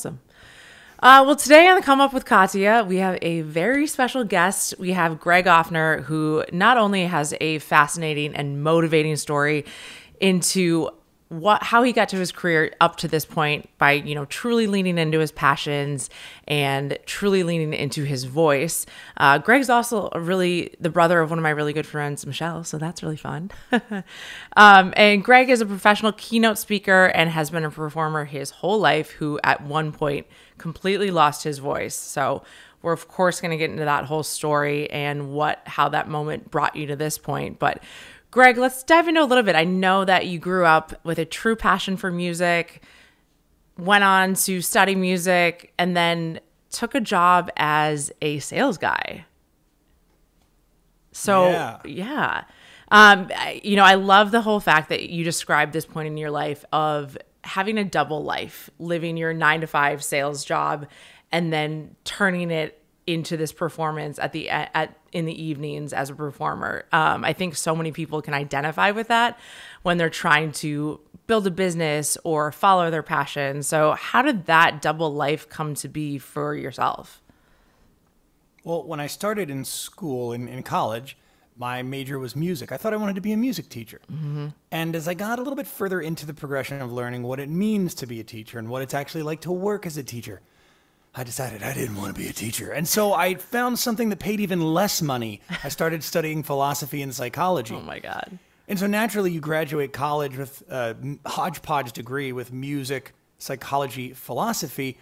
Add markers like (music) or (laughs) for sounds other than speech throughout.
Awesome. Uh, well, today on the Come Up with Katia, we have a very special guest. We have Greg Offner, who not only has a fascinating and motivating story into what how he got to his career up to this point by you know truly leaning into his passions and truly leaning into his voice. Uh, Greg's also really the brother of one of my really good friends, Michelle, so that's really fun. (laughs) um, and Greg is a professional keynote speaker and has been a performer his whole life. Who at one point completely lost his voice. So we're of course going to get into that whole story and what how that moment brought you to this point, but Greg, let's dive into a little bit. I know that you grew up with a true passion for music, went on to study music, and then took a job as a sales guy. So, yeah. yeah. Um, you know, I love the whole fact that you described this point in your life of having a double life, living your nine to five sales job and then turning it into this performance at the at in the evenings as a performer. Um, I think so many people can identify with that when they're trying to build a business or follow their passion. So, how did that double life come to be for yourself? Well, when I started in school in, in college, my major was music. I thought I wanted to be a music teacher. Mm-hmm. And as I got a little bit further into the progression of learning what it means to be a teacher and what it's actually like to work as a teacher, I decided I didn't want to be a teacher. And so I found something that paid even less money. I started studying philosophy and psychology. Oh my God. And so naturally, you graduate college with a hodgepodge degree with music, psychology, philosophy.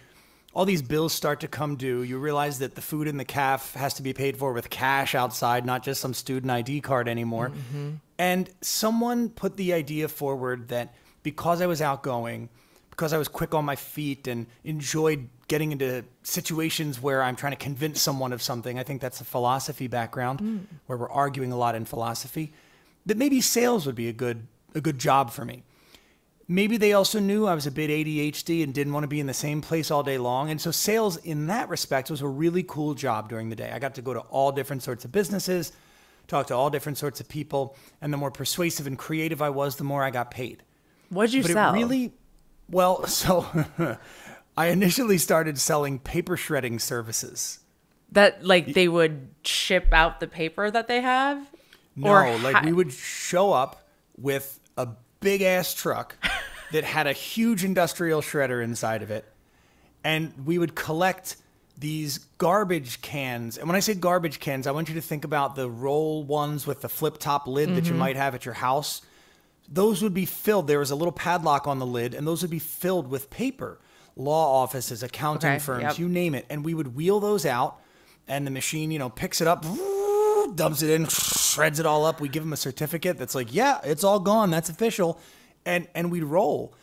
All these bills start to come due. You realize that the food in the calf has to be paid for with cash outside, not just some student ID card anymore. Mm-hmm. And someone put the idea forward that because I was outgoing, because I was quick on my feet and enjoyed getting into situations where I'm trying to convince someone of something. I think that's a philosophy background mm. where we're arguing a lot in philosophy. That maybe sales would be a good a good job for me. Maybe they also knew I was a bit ADHD and didn't want to be in the same place all day long. And so sales in that respect was a really cool job during the day. I got to go to all different sorts of businesses, talk to all different sorts of people, and the more persuasive and creative I was, the more I got paid. What'd you but sell? It really well, (laughs) so I initially started selling paper shredding services. That like they would ship out the paper that they have? No, or like we would show up with a big ass truck (laughs) that had a huge industrial shredder inside of it. And we would collect these garbage cans. And when I say garbage cans, I want you to think about the roll ones with the flip top lid mm-hmm. that you mm-hmm. might have at your house. Those would be filled. There was a little padlock on the lid, and those would be filled with paper law offices, accounting okay, firms, yep. you name it. And we would wheel those out, and the machine, you know, picks it up, (laughs) dumps it in, shreds it all up. We give them a certificate that's like, yeah, it's all gone. That's official. And, and we'd roll.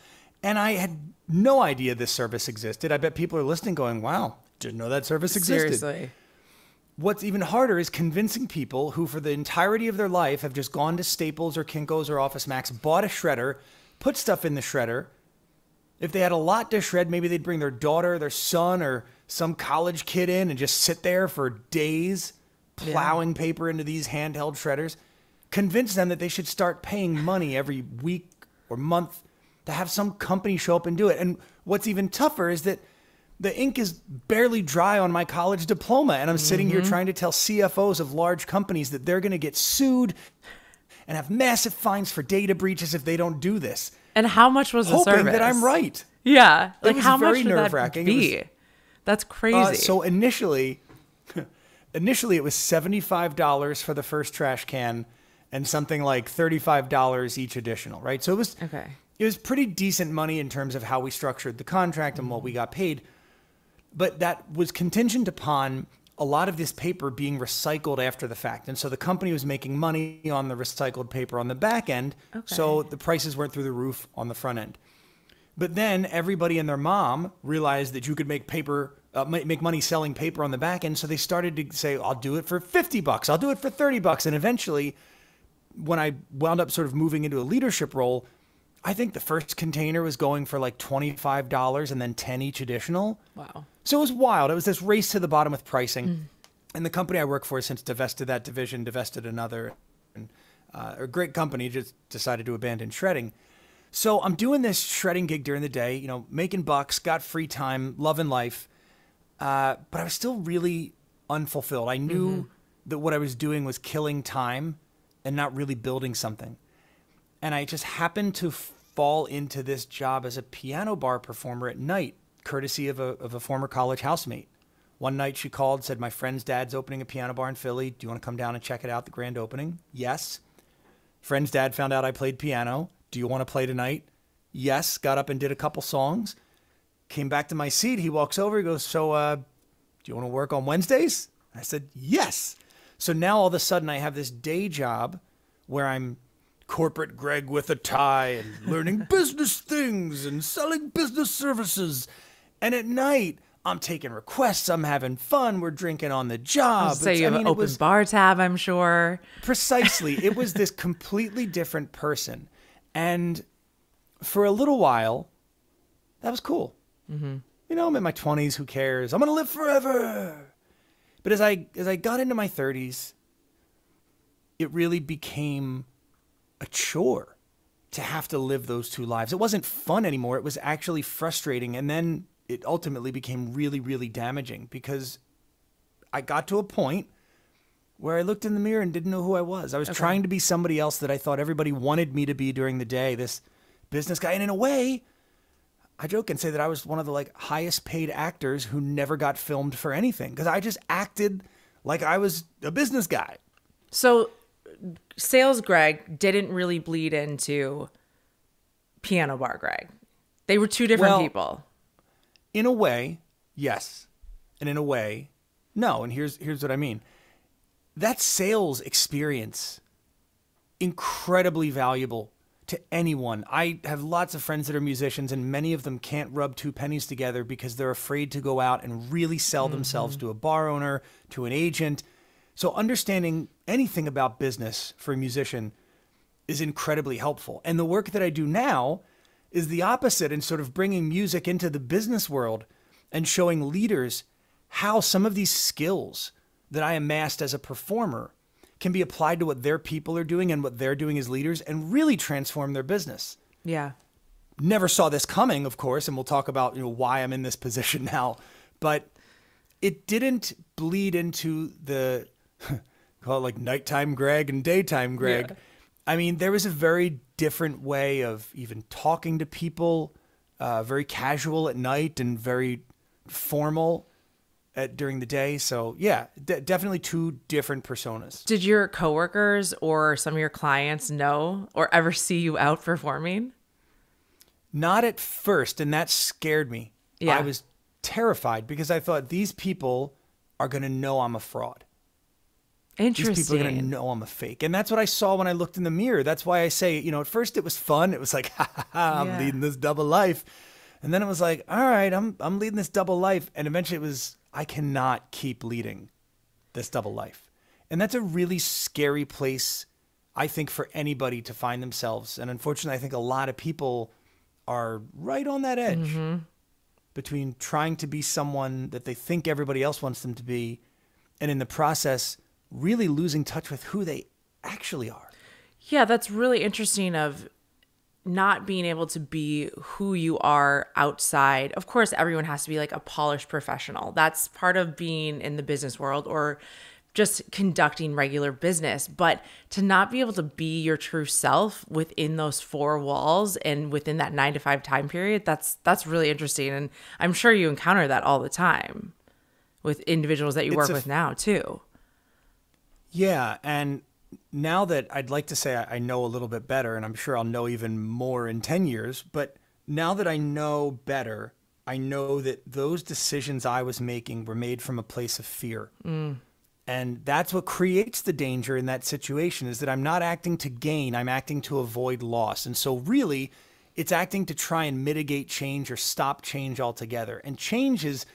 And I had no idea this service existed. I bet people are listening going, wow, didn't know that service existed. Seriously. What's even harder is convincing people who, for the entirety of their life, have just gone to Staples or Kinko's or Office Max, bought a shredder, put stuff in the shredder, if they had a lot to shred, maybe they'd bring their daughter, their son, or some college kid in and just sit there for days plowing yeah. paper into these handheld shredders. Convince them that they should start paying money every week or month to have some company show up and do it. And what's even tougher is that the ink is barely dry on my college diploma. And I'm mm-hmm. sitting here mm-hmm. trying to tell CFOs of large companies that they're going to get sued and have massive fines for data breaches if they don't do this. And how much was the hoping service? that I'm right. Yeah, like how much would that be? Was, That's crazy. Uh, so initially, (laughs) initially it was seventy five dollars for the first trash can, and something like thirty five dollars each additional. Right. So it was okay. It was pretty decent money in terms of how we structured the contract and what we got paid, but that was contingent upon a lot of this paper being recycled after the fact. And so the company was making money on the recycled paper on the back end. Okay. So the prices weren't through the roof on the front end. But then everybody and their mom realized that you could make paper, uh, make money selling paper on the back end. So they started to say, I'll do it for 50 bucks. I'll do it for 30 bucks. And eventually, when I wound up sort of moving into a leadership role, I think the first container was going for like $25 and then 10 each additional. Wow. So it was wild. It was this race to the bottom with pricing. Mm. And the company I work for since divested that division, divested another. And, uh, a great company just decided to abandon shredding. So I'm doing this shredding gig during the day, you know, making bucks, got free time, loving life. Uh, but I was still really unfulfilled. I knew mm-hmm. that what I was doing was killing time and not really building something. And I just happened to fall into this job as a piano bar performer at night, courtesy of a, of a former college housemate. One night she called, said, My friend's dad's opening a piano bar in Philly. Do you want to come down and check it out, the grand opening? Yes. Friend's dad found out I played piano. Do you want to play tonight? Yes. Got up and did a couple songs. Came back to my seat. He walks over. He goes, So, uh, do you want to work on Wednesdays? I said, Yes. So now all of a sudden I have this day job where I'm corporate Greg with a tie and learning (laughs) business things and selling business services. And at night, I'm taking requests. I'm having fun. We're drinking on the job. So you have I mean, an open was, bar tab, I'm sure. Precisely. it was this (laughs) completely different person. And for a little while, that was cool. Mm-hmm. You know, I'm in my 20s. Who cares? I'm going to live forever. But as I as I got into my 30s, it really became a chore to have to live those two lives. It wasn't fun anymore. It was actually frustrating. And then it ultimately became really, really damaging because I got to a point where I looked in the mirror and didn't know who I was. I was okay. trying to be somebody else that I thought everybody wanted me to be during the day, this business guy. And in a way, I joke and say that I was one of the like highest paid actors who never got filmed for anything because I just acted like I was a business guy. So sales Greg didn't really bleed into piano bar Greg. They were two different well, people in a way, yes. And in a way, no. And here's here's what I mean. That sales experience incredibly valuable to anyone. I have lots of friends that are musicians and many of them can't rub two pennies together because they're afraid to go out and really sell mm-hmm. themselves to a bar owner, to an agent. So understanding anything about business for a musician is incredibly helpful. And the work that I do now is the opposite in sort of bringing music into the business world and showing leaders how some of these skills that I amassed as a performer can be applied to what their people are doing and what they're doing as leaders and really transform their business. Yeah. Never saw this coming, of course, and we'll talk about, you know, why I'm in this (laughs) position now, but it didn't bleed into the (laughs) call it like nighttime Greg and daytime Greg. Yeah. I mean, there was a very different way of even talking to people, uh, very casual at night and very formal at, during the day. So yeah, d- definitely two different personas. Did your coworkers or some of your clients know or ever see you out performing? Not at first, and that scared me. Yeah. I was terrified because I thought these people are going to know I'm a fraud. Interesting. These people are going to know I'm a fake. And that's what I saw when I looked in the mirror. That's why I say, you know, at first it was fun. It was like, (laughs) ha, ha, ha, I'm yeah. leading this double life. And then it was like, all right, I'm, I'm leading this double life. And eventually it was, I cannot keep leading this double life. And that's a really scary place, I think, for anybody to find themselves. And unfortunately, I think a lot of people are right on that edge mm-hmm. between trying to be someone that they think everybody else wants them to be. And in the process, really losing touch with who they actually are. Yeah, that's really interesting of not being able to be who you are outside. Of course, everyone has to be like a polished professional. That's part of being in the business world or just conducting regular business, but to not be able to be your true self within those four walls and within that 9 to 5 time period, that's that's really interesting and I'm sure you encounter that all the time with individuals that you it's work with now too. Yeah, and now that I'd like to say I know a little bit better, and I'm sure I'll know even more in 10 years, but now that I know better, I know that those decisions I was making were made from a place of fear. Mm. And that's what creates the danger in that situation is that I'm not acting to gain, I'm acting to avoid loss. And so really, it's acting to try and mitigate change or stop change altogether. And change is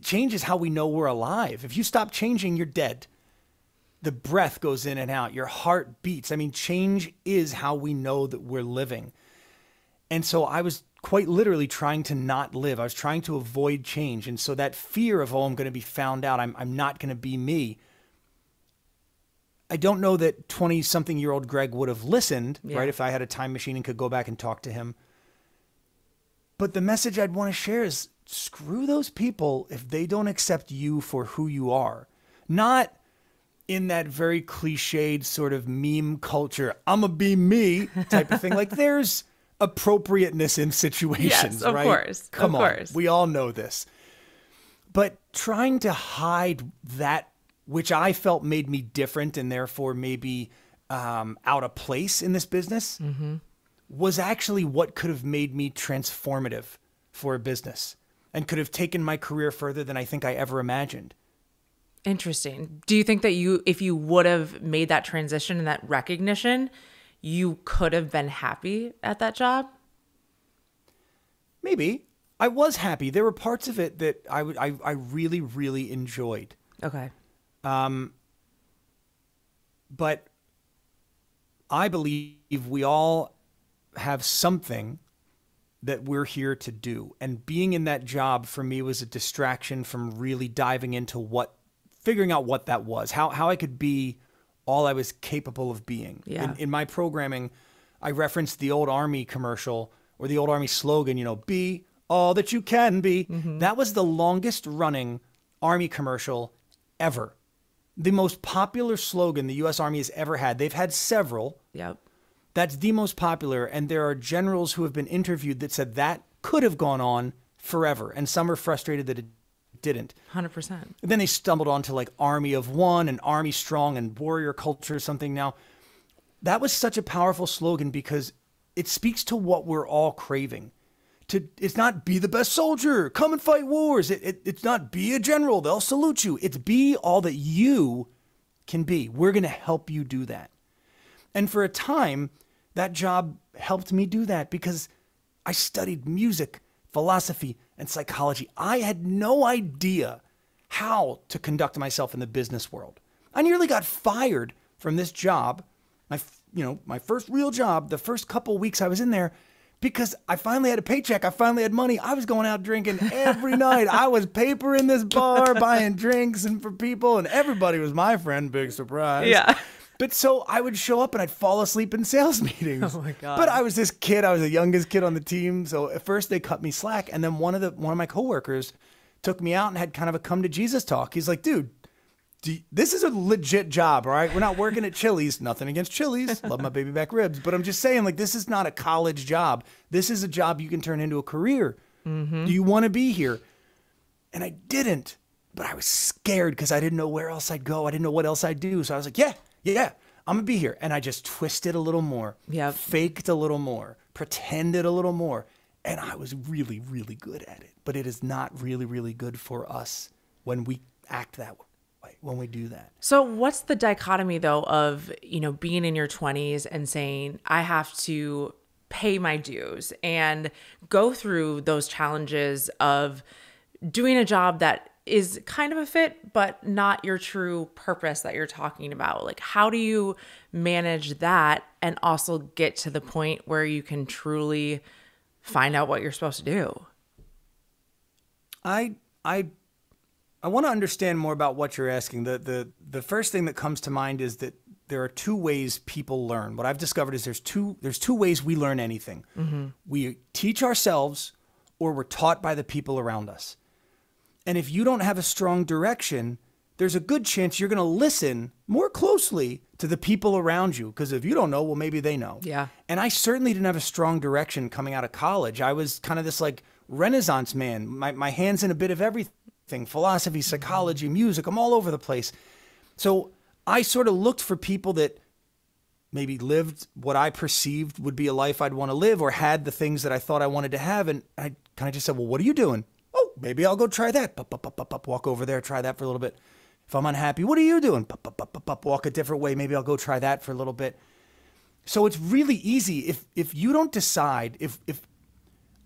change is how we know we're alive. If you stop changing, you're dead the breath goes in and out, your heart beats. I mean, change is how we know that we're living. And so I was quite literally trying to not live. I was trying to avoid change. And so that fear of, oh, I'm going to be found out, I'm, I'm not going to be me. I don't know that 20 something year old Greg would have listened, Yeah. right? If I had a time machine and could go back and talk to him. But the message I'd want to share is screw those people if they don't accept you for who you are. Not in that very cliched sort of meme culture, I'm a be me type of thing. like (laughs) there's appropriateness in situations, of right? course, of Come on. course. We all know this. But trying to hide that which I felt made me different and therefore maybe um, out of place in this business was actually what could have made me transformative for a business and could have taken my career further than I think I ever imagined. Interesting. Do you think that you, if you would have made that transition and that recognition, you could have been happy at that job? Maybe I was happy. There were parts of it that I would I, I really really enjoyed. Okay. Um, but I believe we all have something that we're here to do. And being in that job for me was a distraction from really diving into what, figuring out what that was, how, how I could be all I was capable of being. Yeah. In, in my programming, I referenced the old Army commercial or the old Army slogan, you know, be all that you can be. Mm-hmm. That was the longest running Army commercial ever. The most popular slogan the U.S. Army has ever had. They've had several. Yep. That's the most popular. And there are generals who have been interviewed that said that could have gone on forever. And some are frustrated that it didn't. 100%. And then they stumbled onto like Army of One and Army Strong and Warrior Culture or something now. That was such a powerful slogan because it speaks to what we're all craving. To it's not be the best soldier, come and fight wars. It, it, it's not be a general, they'll salute you. It's be all that you can be. We're going to help you do that. And for a time, that job helped me do that because I studied music, philosophy, and psychology. I had no idea how to conduct myself in the business world. I nearly got fired from this job, my you know, my first real job, the first couple weeks I was in there because I finally had a paycheck, I finally had money. I was going out drinking every night. I was paper in this bar buying drinks and for people and everybody was my friend, big surprise. Yeah. But so I would show up and I'd fall asleep in sales (laughs) meetings. Oh my God. But I was this kid. I was the youngest kid on the team. So at first they cut me slack, and then one of the one of my coworkers took me out and had kind of a come to Jesus talk. He's like, "Dude, you- this is a legit job, all right? We're not working at Chili's. Nothing against Chili's. Love my baby back ribs, but I'm just saying, like, this is not a college job. This is a job you can turn into a career. Mm-hmm. Do you want to be here?" And I didn't, but I was scared because I didn't know where else I'd go. I didn't know what else I'd do. So I was like, yeah, yeah, I'm gonna be here. And I just twisted a little more, Yep. faked a little more, pretended a little more. And I was really, really good at it. But it is not really, really good for us when we act that way, when we do that. So what's the dichotomy though of, you know, being in your 20s and saying I have to pay my dues and go through those challenges of doing a job that is kind of a fit but not your true purpose that you're talking about. Like how do you manage that and also get to the point where you can truly find out what you're supposed to do? I I I want to understand more about what you're asking. The the the first thing that comes to mind is that there are two ways people learn. What I've discovered is there's two there's two ways we learn anything. Mm-hmm. We teach ourselves or we're taught by the people around us. And if you don't have a strong direction, there's a good chance you're going to listen more closely to the people around you because if you don't know, well maybe they know. Yeah. And I certainly didn't have a strong direction coming out of college. I was kind of this like renaissance man. My my hands in a bit of everything, philosophy, mm-hmm. psychology, music, I'm all over the place. So I sort of looked for people that maybe lived what I perceived would be a life I'd want to live or had the things that I thought I wanted to have. And I kind of just said, well, what are you doing? Maybe I'll go try that. Pup, pup, pup, pup, pup, walk over there, try that for a little bit. If I'm unhappy, what are you doing? Pup, pup, pup, pup, pup, walk a different way. Maybe I'll go try that for a little bit. So it's really easy if if you don't decide if if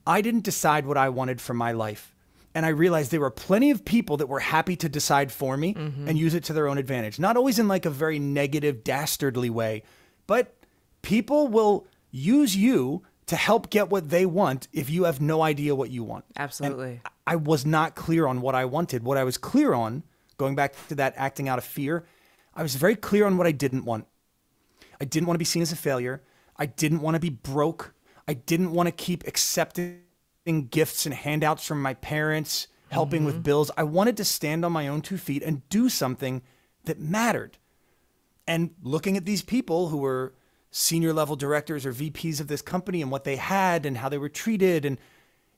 I didn't decide what I wanted for my life and I realized there were plenty of people that were happy to decide for me mm-hmm. and use it to their own advantage. Not always in like a very negative dastardly way, but people will use you to help get what they want if you have no idea what you want. And Absolutely. I was not clear on what I wanted. What I was clear on, going back to that acting out of fear, I was very clear on what I didn't want. I didn't want to be seen as a failure. I didn't want to be broke. I didn't want to keep accepting gifts and handouts from my parents, helping with mm-hmm. bills. I wanted to stand on my own two feet and do something that mattered. And looking at these people who were senior level directors or VPs of this company and what they had and how they were treated, and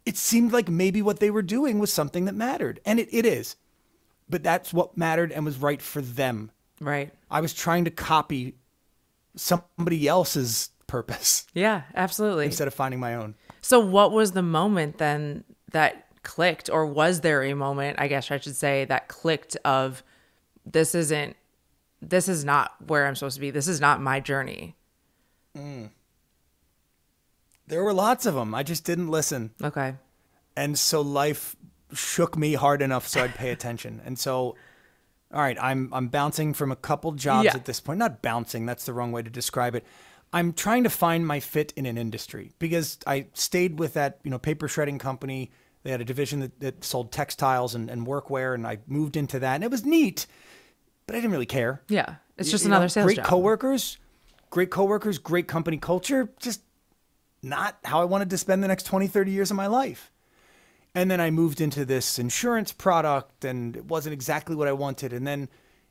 it seemed like maybe what they were doing was something that mattered. And it, it is. But that's what mattered and was right for them. Right. I was trying to copy somebody else's purpose (laughs) Yeah, absolutely. instead of finding my own. So, what was the moment then that clicked, or was there a moment, I guess I should say, that clicked of this isn't, this is not where I'm supposed to be. This is not my journey. There were lots of them. I just didn't listen. Okay. And so life shook me hard enough so I'd pay attention. And so all right, I'm I'm bouncing from a couple jobs Yeah. at this point. Not bouncing, that's the wrong way to describe it. I'm trying to find my fit in an industry because I stayed with that, you know, paper shredding company. They had a division that, that sold textiles and, and workwear, and I moved into that, and it was neat, but I didn't really care. Yeah. It's just You know, another sales great job. coworkers, great coworkers, great company culture, just not how I wanted to spend the next 20, 30 years of my life. And then I moved into this insurance product and it wasn't exactly what I wanted. And then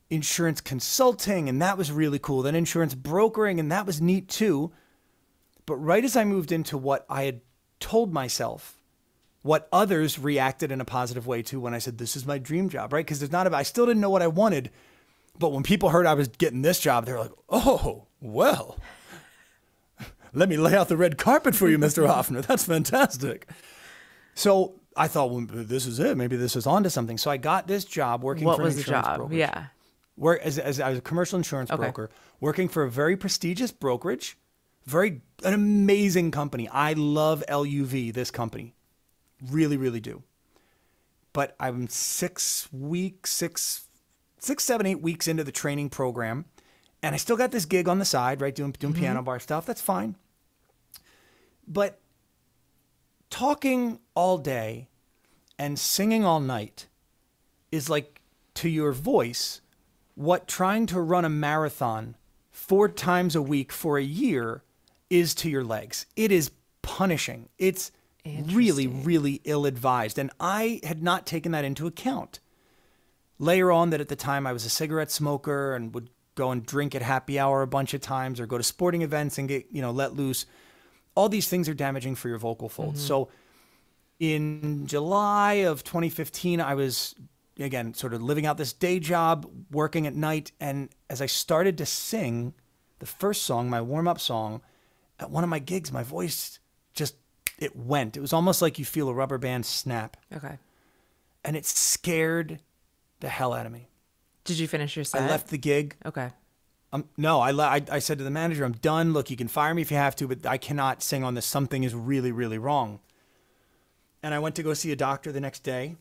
insurance consulting, and that was really cool. Then insurance brokering, and that was neat too. But right as I moved into what I had told myself, what others reacted in a positive way to when I said, This is my dream job, right? Because there's not about, I still didn't know what I wanted. But when people heard I was getting this job, they were like, Oh, well, let me lay out the red carpet for you, Mr. Hoffner. That's fantastic. So I thought, well, this is it. Maybe this is onto something. So I got this job working What for was an the insurance job? brokerage. Yeah. Work as, as I was a commercial insurance Okay. broker, working for a very prestigious brokerage, very an amazing company. I love LUV, this company, really, really do. But I'm six weeks, six, six, seven, eight weeks into the training program, and I still got this gig on the side, right, doing doing mm-hmm. piano bar stuff. That's fine. But talking all day and singing all night is like to your voice what trying to run a marathon four times a week for a year is to your legs. It is punishing. It's really, really ill advised. And I had not taken that into account. Later on, that at the time I was a cigarette smoker and would go and drink at happy hour a bunch of times or go to sporting events and get, you know, let loose. All these things are damaging for your vocal folds. Mm-hmm. So in July of 2015, I was again sort of living out this day job, working at night, and as I started to sing the first song, my warm up song, at one of my gigs, my voice just it went. It was almost like you feel a rubber band snap, Okay. and it scared the hell out of me. Did you finish your set? I left the gig. Okay. Um, no, I, le- I I said to the manager, I'm done. Look, you can fire me if you have to, but I cannot sing on this. Something is really, really wrong. And I went to go see a doctor the next day,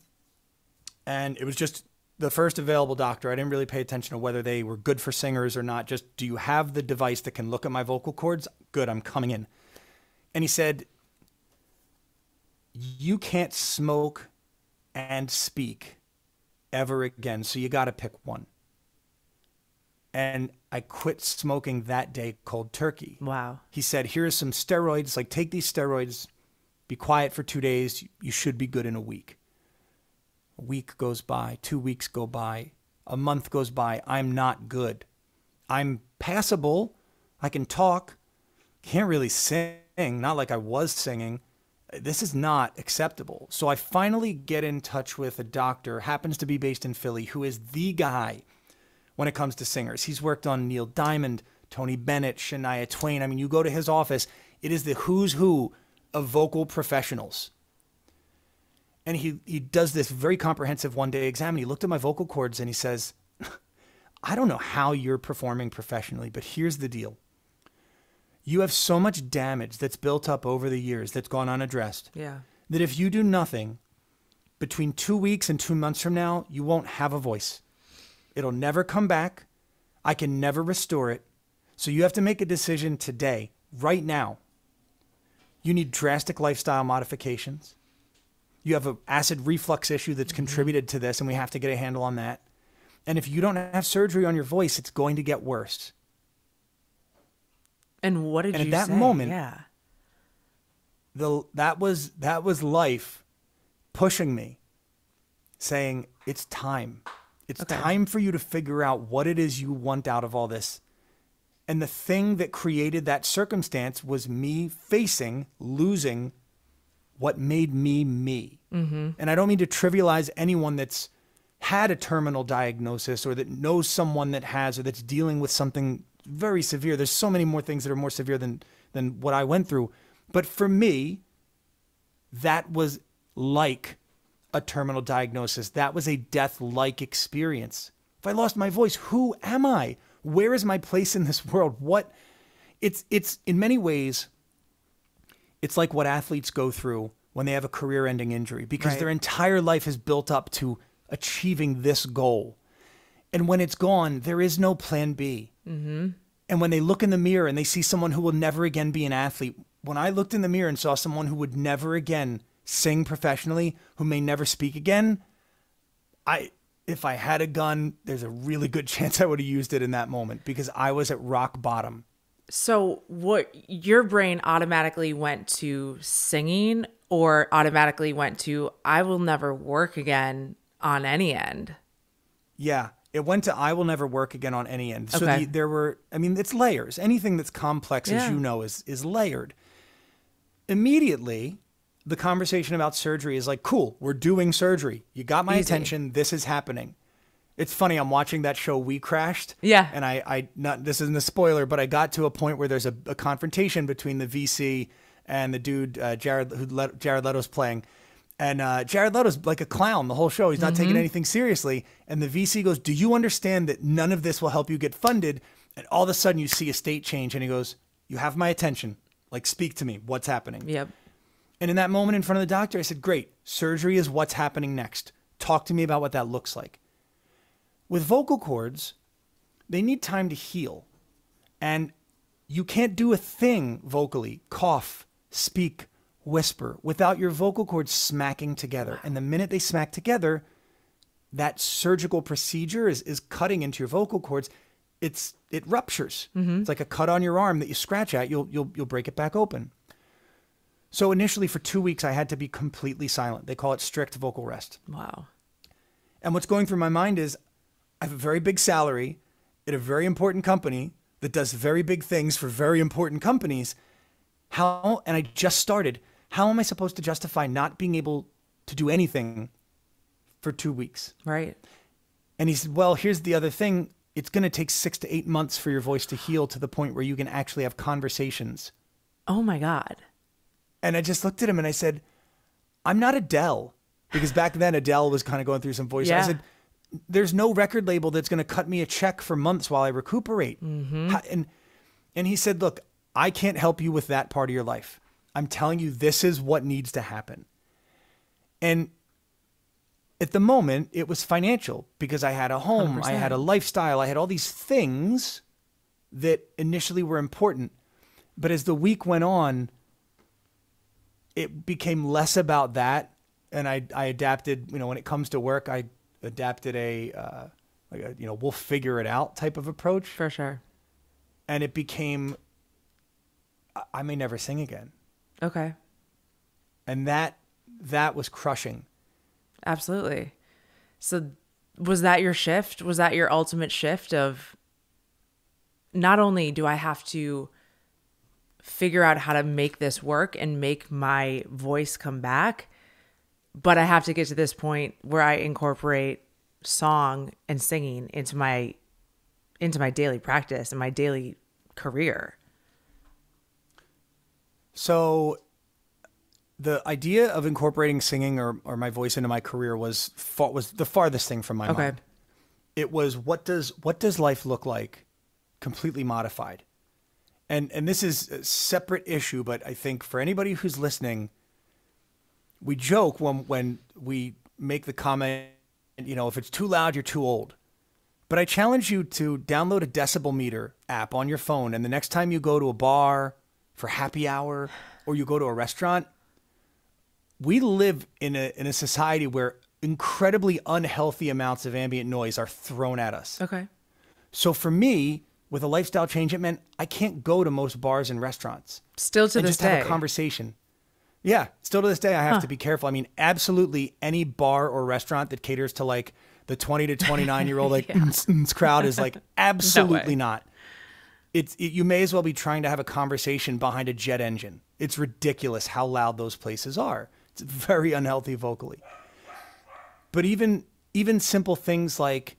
and it was just the first available doctor. I didn't really pay attention to whether they were good for singers or not. Just, do you have the device that can look at my vocal cords? Good, I'm coming in. And he said, You can't smoke and speak ever again, so you got to pick one and I quit smoking that day cold turkey. Wow. He said, Here are some steroids. Like, take these steroids, be quiet for two days. You should be good in a week. A week goes by, two weeks go by, a month goes by. I'm not good. I'm passable. I can talk. Can't really sing, not like I was singing. This is not acceptable. So I finally get in touch with a doctor, happens to be based in Philly, who is the guy when it comes to singers. He's worked on Neil Diamond, Tony Bennett, Shania Twain. I mean, you go to his office, it is the who's who of vocal professionals. And he, he does this very comprehensive one day exam. And he looked at my vocal cords and he says, (laughs) I don't know how you're performing professionally, but here's the deal. You have so much damage that's built up over the years that's gone unaddressed Yeah. that if you do nothing between two weeks and two months from now, you won't have a voice. It'll never come back. I can never restore it. So you have to make a decision today, right now. You need drastic lifestyle modifications. You have an acid reflux issue that's mm-hmm. contributed to this, and we have to get a handle on that. And if you don't have surgery on your voice, it's going to get worse. And what did And at you that say? moment- Yeah. The that was that was life pushing me saying it's time. It's Okay. time for you to figure out what it is you want out of all this. And the thing that created that circumstance was me facing losing what made me me. Mm-hmm. And I don't mean to trivialize anyone that's had a terminal diagnosis or that knows someone that has or that's dealing with something very severe. There's so many more things that are more severe than than what I went through. But for me, that was like a terminal diagnosis. That was a death like experience. If I lost my voice, who am I? Where is my place in this world? What it's it's in many ways it's like what athletes go through when they have a career-ending injury because Right. their entire life is built up to achieving this goal. And when it's gone, there is no plan B. Mm-hmm. And when they look in the mirror and they see someone who will never again be an athlete, when I looked in the mirror and saw someone who would never again sing professionally, who may never speak again, I if I had a gun, there's a really good (laughs) chance I would have used it in that moment because I was at rock bottom. So what your brain automatically went to singing or automatically went to I will never work again on any end. Yeah, it went to I will never work again on any end. So Okay. the, there were, I mean, it's layers. Anything that's complex, Yeah. as you know, is is layered. Immediately, the conversation about surgery is like, cool, we're doing surgery. You got my Easy. attention. This is happening. It's funny. I'm watching that show We Crashed. Yeah. And I, I not this isn't a spoiler, but I got to a point where there's a, a confrontation between the VC and the dude uh, Jared who let, Jared Leto's playing. And uh, Jared Leto's like a clown the whole show. He's not taking anything seriously. And the VC goes, "Do you understand that none of this will help you get funded?" And all of a sudden, you see a state change, and he goes, "You have my attention. Like, speak to me. What's happening?" Yep. And in that moment in front of the doctor, I said, Great, surgery is what's happening next. Talk to me about what that looks like. With vocal cords, they need time to heal. And you can't do a thing vocally, cough, speak, whisper, without your vocal cords smacking together. And the minute they smack together, that surgical procedure is, is cutting into your vocal cords. It's it ruptures. Mm-hmm. It's like a cut on your arm that you scratch at. You'll you'll you'll break it back open. So initially, for two weeks, I had to be completely silent. They call it strict vocal rest. Wow. And what's going through my mind is I have a very big salary at a very important company that does very big things for very important companies. How, and I just started, how am I supposed to justify not being able to do anything for two weeks? Right. And he said, Well, here's the other thing. It's going to take six to eight months for your voice to heal to the point where you can actually have conversations. Oh my God. And I just looked at him and I said, I'm not Adele. Because back then Adele was kind of going through some voice. Yeah. I said, there's no record label that's going to cut me a check for months while I recuperate. Mm-hmm. How- And, and he said, look, I can't help you with that part of your life. I'm telling you, this is what needs to happen. And at the moment, it was financial because I had a home, I had a lifestyle, I had all these things that initially were important. But as the week went on, it became less about that. And I, I adapted, you know, when it comes to work, I adapted a, uh, like a, you know, we'll figure it out type of approach. For sure. And it became, I- I may never sing again. Okay. And that, that was crushing. Absolutely. So was that your shift? Was that your ultimate shift of not only do I have to figure out how to make this work and make my voice come back, but I have to get to this point where I incorporate song and singing into my into my daily practice and my daily career. So the idea of incorporating singing or, or my voice into my career was was the farthest thing from my Okay. mind. It was what does what does life look like completely modified. And and this is a separate issue, but I think for anybody who's listening, we joke when when we make the comment, you know, if it's too loud, you're too old. But I challenge you to download a decibel meter app on your phone, and the next time you go to a bar for happy hour or you go to a restaurant, we live in a in a society where incredibly unhealthy amounts of ambient noise are thrown at us. Okay. So for me, with a lifestyle change, it meant I can't go to most bars and restaurants Still to and this just day. have a conversation. Yeah, still to this day, I have to be careful. I mean, absolutely any bar or restaurant that caters to like the 20 to 29 year old (laughs) like "Mm, mm," crowd is like (laughs) absolutely not. It's it, you may as well be trying to have a conversation behind a jet engine. It's ridiculous how loud those places are. It's very unhealthy vocally. But even even simple things like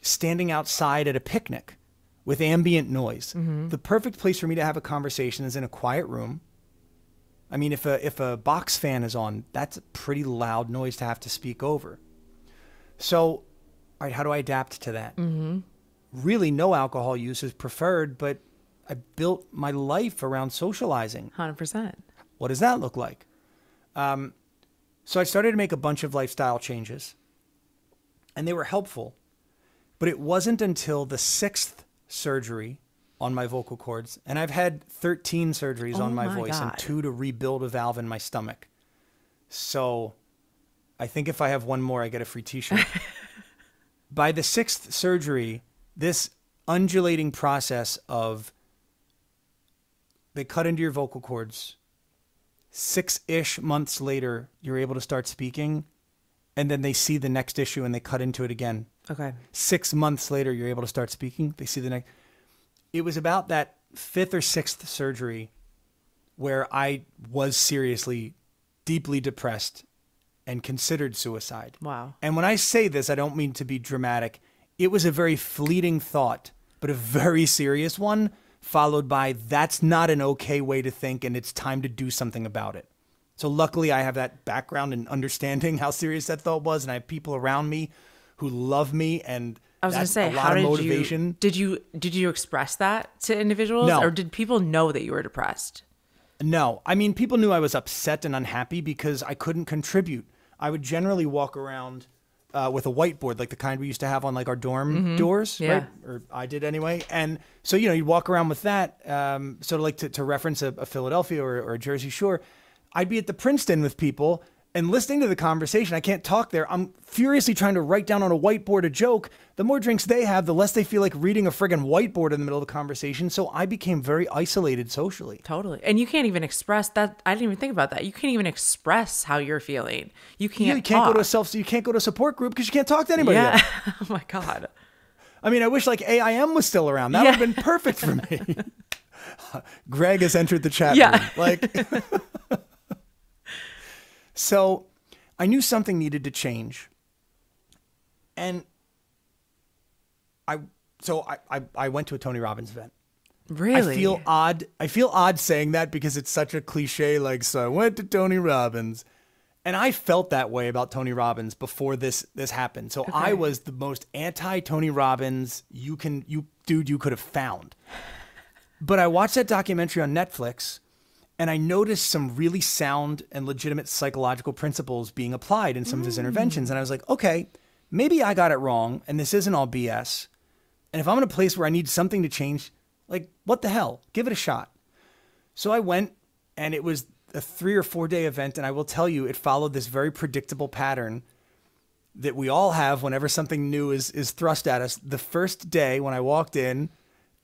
standing outside at a picnic with ambient noise. The perfect place for me to have a conversation is in a quiet room. I mean, if a if a box fan is on, that's a pretty loud noise to have to speak over. So, all right, how do I adapt to that? Mm-hmm. Really, no alcohol use is preferred, but I built my life around socializing. 100%. What does that look like? Um, so I started to make a bunch of lifestyle changes, and they were helpful. But it wasn't until the sixth surgery on my vocal cords, and I've had 13 surgeries Oh on my, my voice and two to rebuild a valve in my stomach. So I think if I have one more, I get a free t shirt. (laughs) By the sixth surgery, this undulating process of they cut into your vocal cords. Six ish months later, you're able to start speaking. And then they see the next issue and they cut into it again. Okay. Six months later, you're able to start speaking. They see the next. It was about that fifth or sixth surgery where I was seriously, deeply depressed and considered suicide. Wow. And when I say this, I don't mean to be dramatic. It was a very fleeting thought, but a very serious one, followed by that's not an okay way to think and it's time to do something about it. So luckily I have that background and understanding (laughs) how serious that thought was and I have people around me who love me and I was going to say, a lot how of did motivation. you did you did you express that to individuals, No. or did people know that you were depressed? No, I mean, people knew I was upset and unhappy because I couldn't contribute. I would generally walk around uh, with a whiteboard, like the kind we used to have on like our dorm doors, Mm-hmm. Yeah. right? Or I did anyway. And so, you know, you'd walk around with that. Um, sort of like to, to reference a, a Philadelphia or, or a Jersey Shore. I'd be at the Princeton with people and listening to the conversation. I can't talk there. I'm furiously trying to write down on a whiteboard a joke. The more drinks they have, the less they feel like reading a friggin' whiteboard in the middle of the conversation. So I became very isolated socially. Totally. And you can't even express that. I didn't even think about that. You can't even express how you're feeling. You can't. Yeah, you can't go to a self. You can't go to a support group because you can't talk to anybody. Yeah. (laughs) oh my god. I mean, I wish like AIM was still around. That would have been perfect for me. (laughs) Greg has entered the chat Yeah. room. Like, (laughs) so I knew something needed to change, and I so I I, I went to a Tony Robbins event. Really? I feel odd. I feel odd saying that because it's such a cliche. Like, so I went to Tony Robbins, and I felt that way about Tony Robbins before this this happened. So I was the most anti Tony Robbins you can you dude you could have found. But I watched that documentary on Netflix, and I noticed some really sound and legitimate psychological principles being applied in some of his interventions. And I was like, okay, maybe I got it wrong, and this isn't all BS. And if I'm in a place where I need something to change, like, what the hell? Give it a shot. So I went, and it was a three or four day event. And I will tell you, it followed this very predictable pattern that we all have whenever something new is, is thrust at us. The first day when I walked in,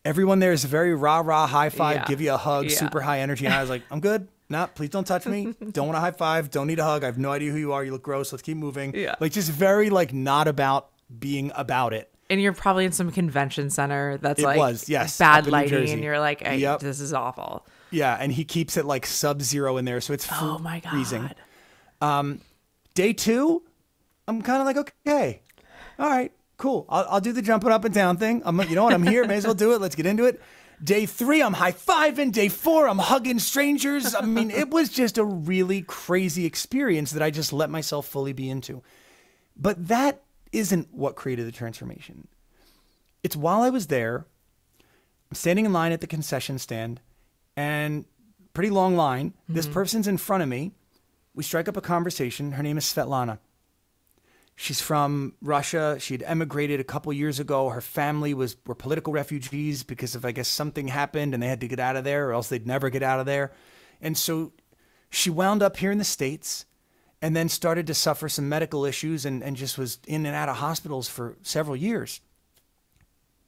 everyone there is very rah rah high five, Yeah. give you a hug, Yeah. super high energy. And I was like, I'm good. (laughs) Nah, please don't touch me. Don't want a high five. Don't need a hug. I have no idea who you are. You look gross. Let's keep moving. Yeah. Like just very like not about being about it. and you're probably in some convention center that's It like was, yes, bad up in New lighting, and you're like, hey, Yep. this is awful. Yeah, and he keeps it like sub zero in there, so it's Oh my um, god. freezing. Day two, I'm kind of like, okay, all right, cool. I'll, I'll do the jumping up and down thing. I'm, you know what? I'm here. May as well do it. Let's get into it. Day three, I'm high fiving. Day four, I'm hugging strangers. I mean, it was just a really crazy experience that I just let myself fully be into. But that isn't what created the transformation. It's while I was there, I'm standing in line at the concession stand, and pretty long line. This mm-hmm. person's in front of me. We strike up a conversation. Her name is Svetlana. She's from Russia. She had emigrated a couple years ago. Her family was were political refugees because of I guess something happened and they had to get out of there or else they'd never get out of there. And so she wound up here in the states and then started to suffer some medical issues and, and just was in and out of hospitals for several years.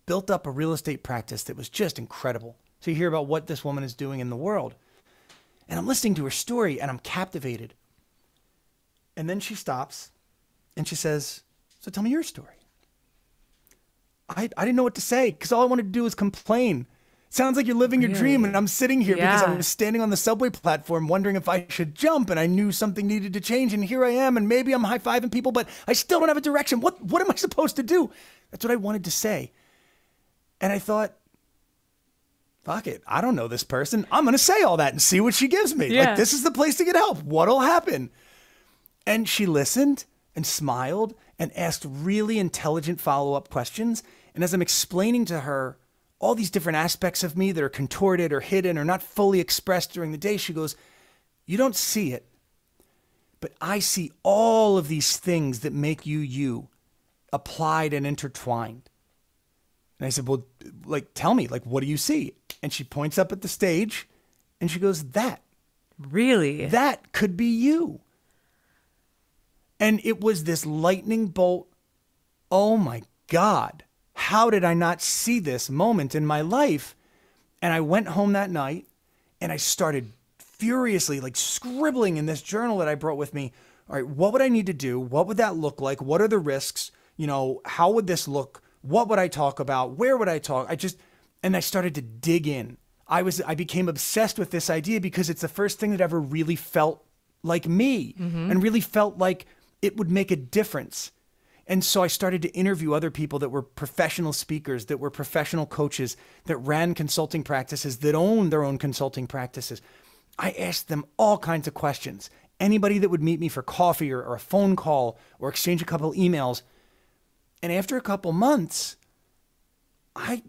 Built up a real estate practice that was just incredible. So you hear about what this woman is doing in the world. And I'm listening to her story and I'm captivated. And then she stops and she says, So tell me your story. I, I didn't know what to say because all I wanted to do was complain. Sounds like you're living your dream, and I'm sitting here because I was standing on the subway platform wondering if I should jump, and I knew something needed to change, and here I am, and maybe I'm high fiving people, but I still don't have a direction. What what am I supposed to do? That's what I wanted to say. And I thought, fuck it. I don't know this person. I'm gonna say all that and see what she gives me. Yeah. Like this is the place to get help. What'll happen? And she listened and smiled and asked really intelligent follow up questions. And as I'm explaining to her all these different aspects of me that are contorted or hidden or not fully expressed during the day, she goes, You don't see it, but I see all of these things that make you you applied and intertwined. And I said, Well, like, tell me, like, what do you see? And she points up at the stage and she goes, That Really? that could be you. And it was this lightning bolt. Oh my God. How did I not see this moment in my life? And I went home that night and I started furiously, like scribbling in this journal that I brought with me. All right, what would I need to do? What would that look like? What are the risks? You know, how would this look? What would I talk about? Where would I talk? I just, and I started to dig in. I was, I became obsessed with this idea because it's the first thing that ever really felt like me mm-hmm. and really felt like it would make a difference. And so I started to interview other people that were professional speakers, that were professional coaches, that ran consulting practices, that owned their own consulting practices. I asked them all kinds of questions. Anybody that would meet me for coffee or, or a phone call or exchange a couple emails. And after a couple months, I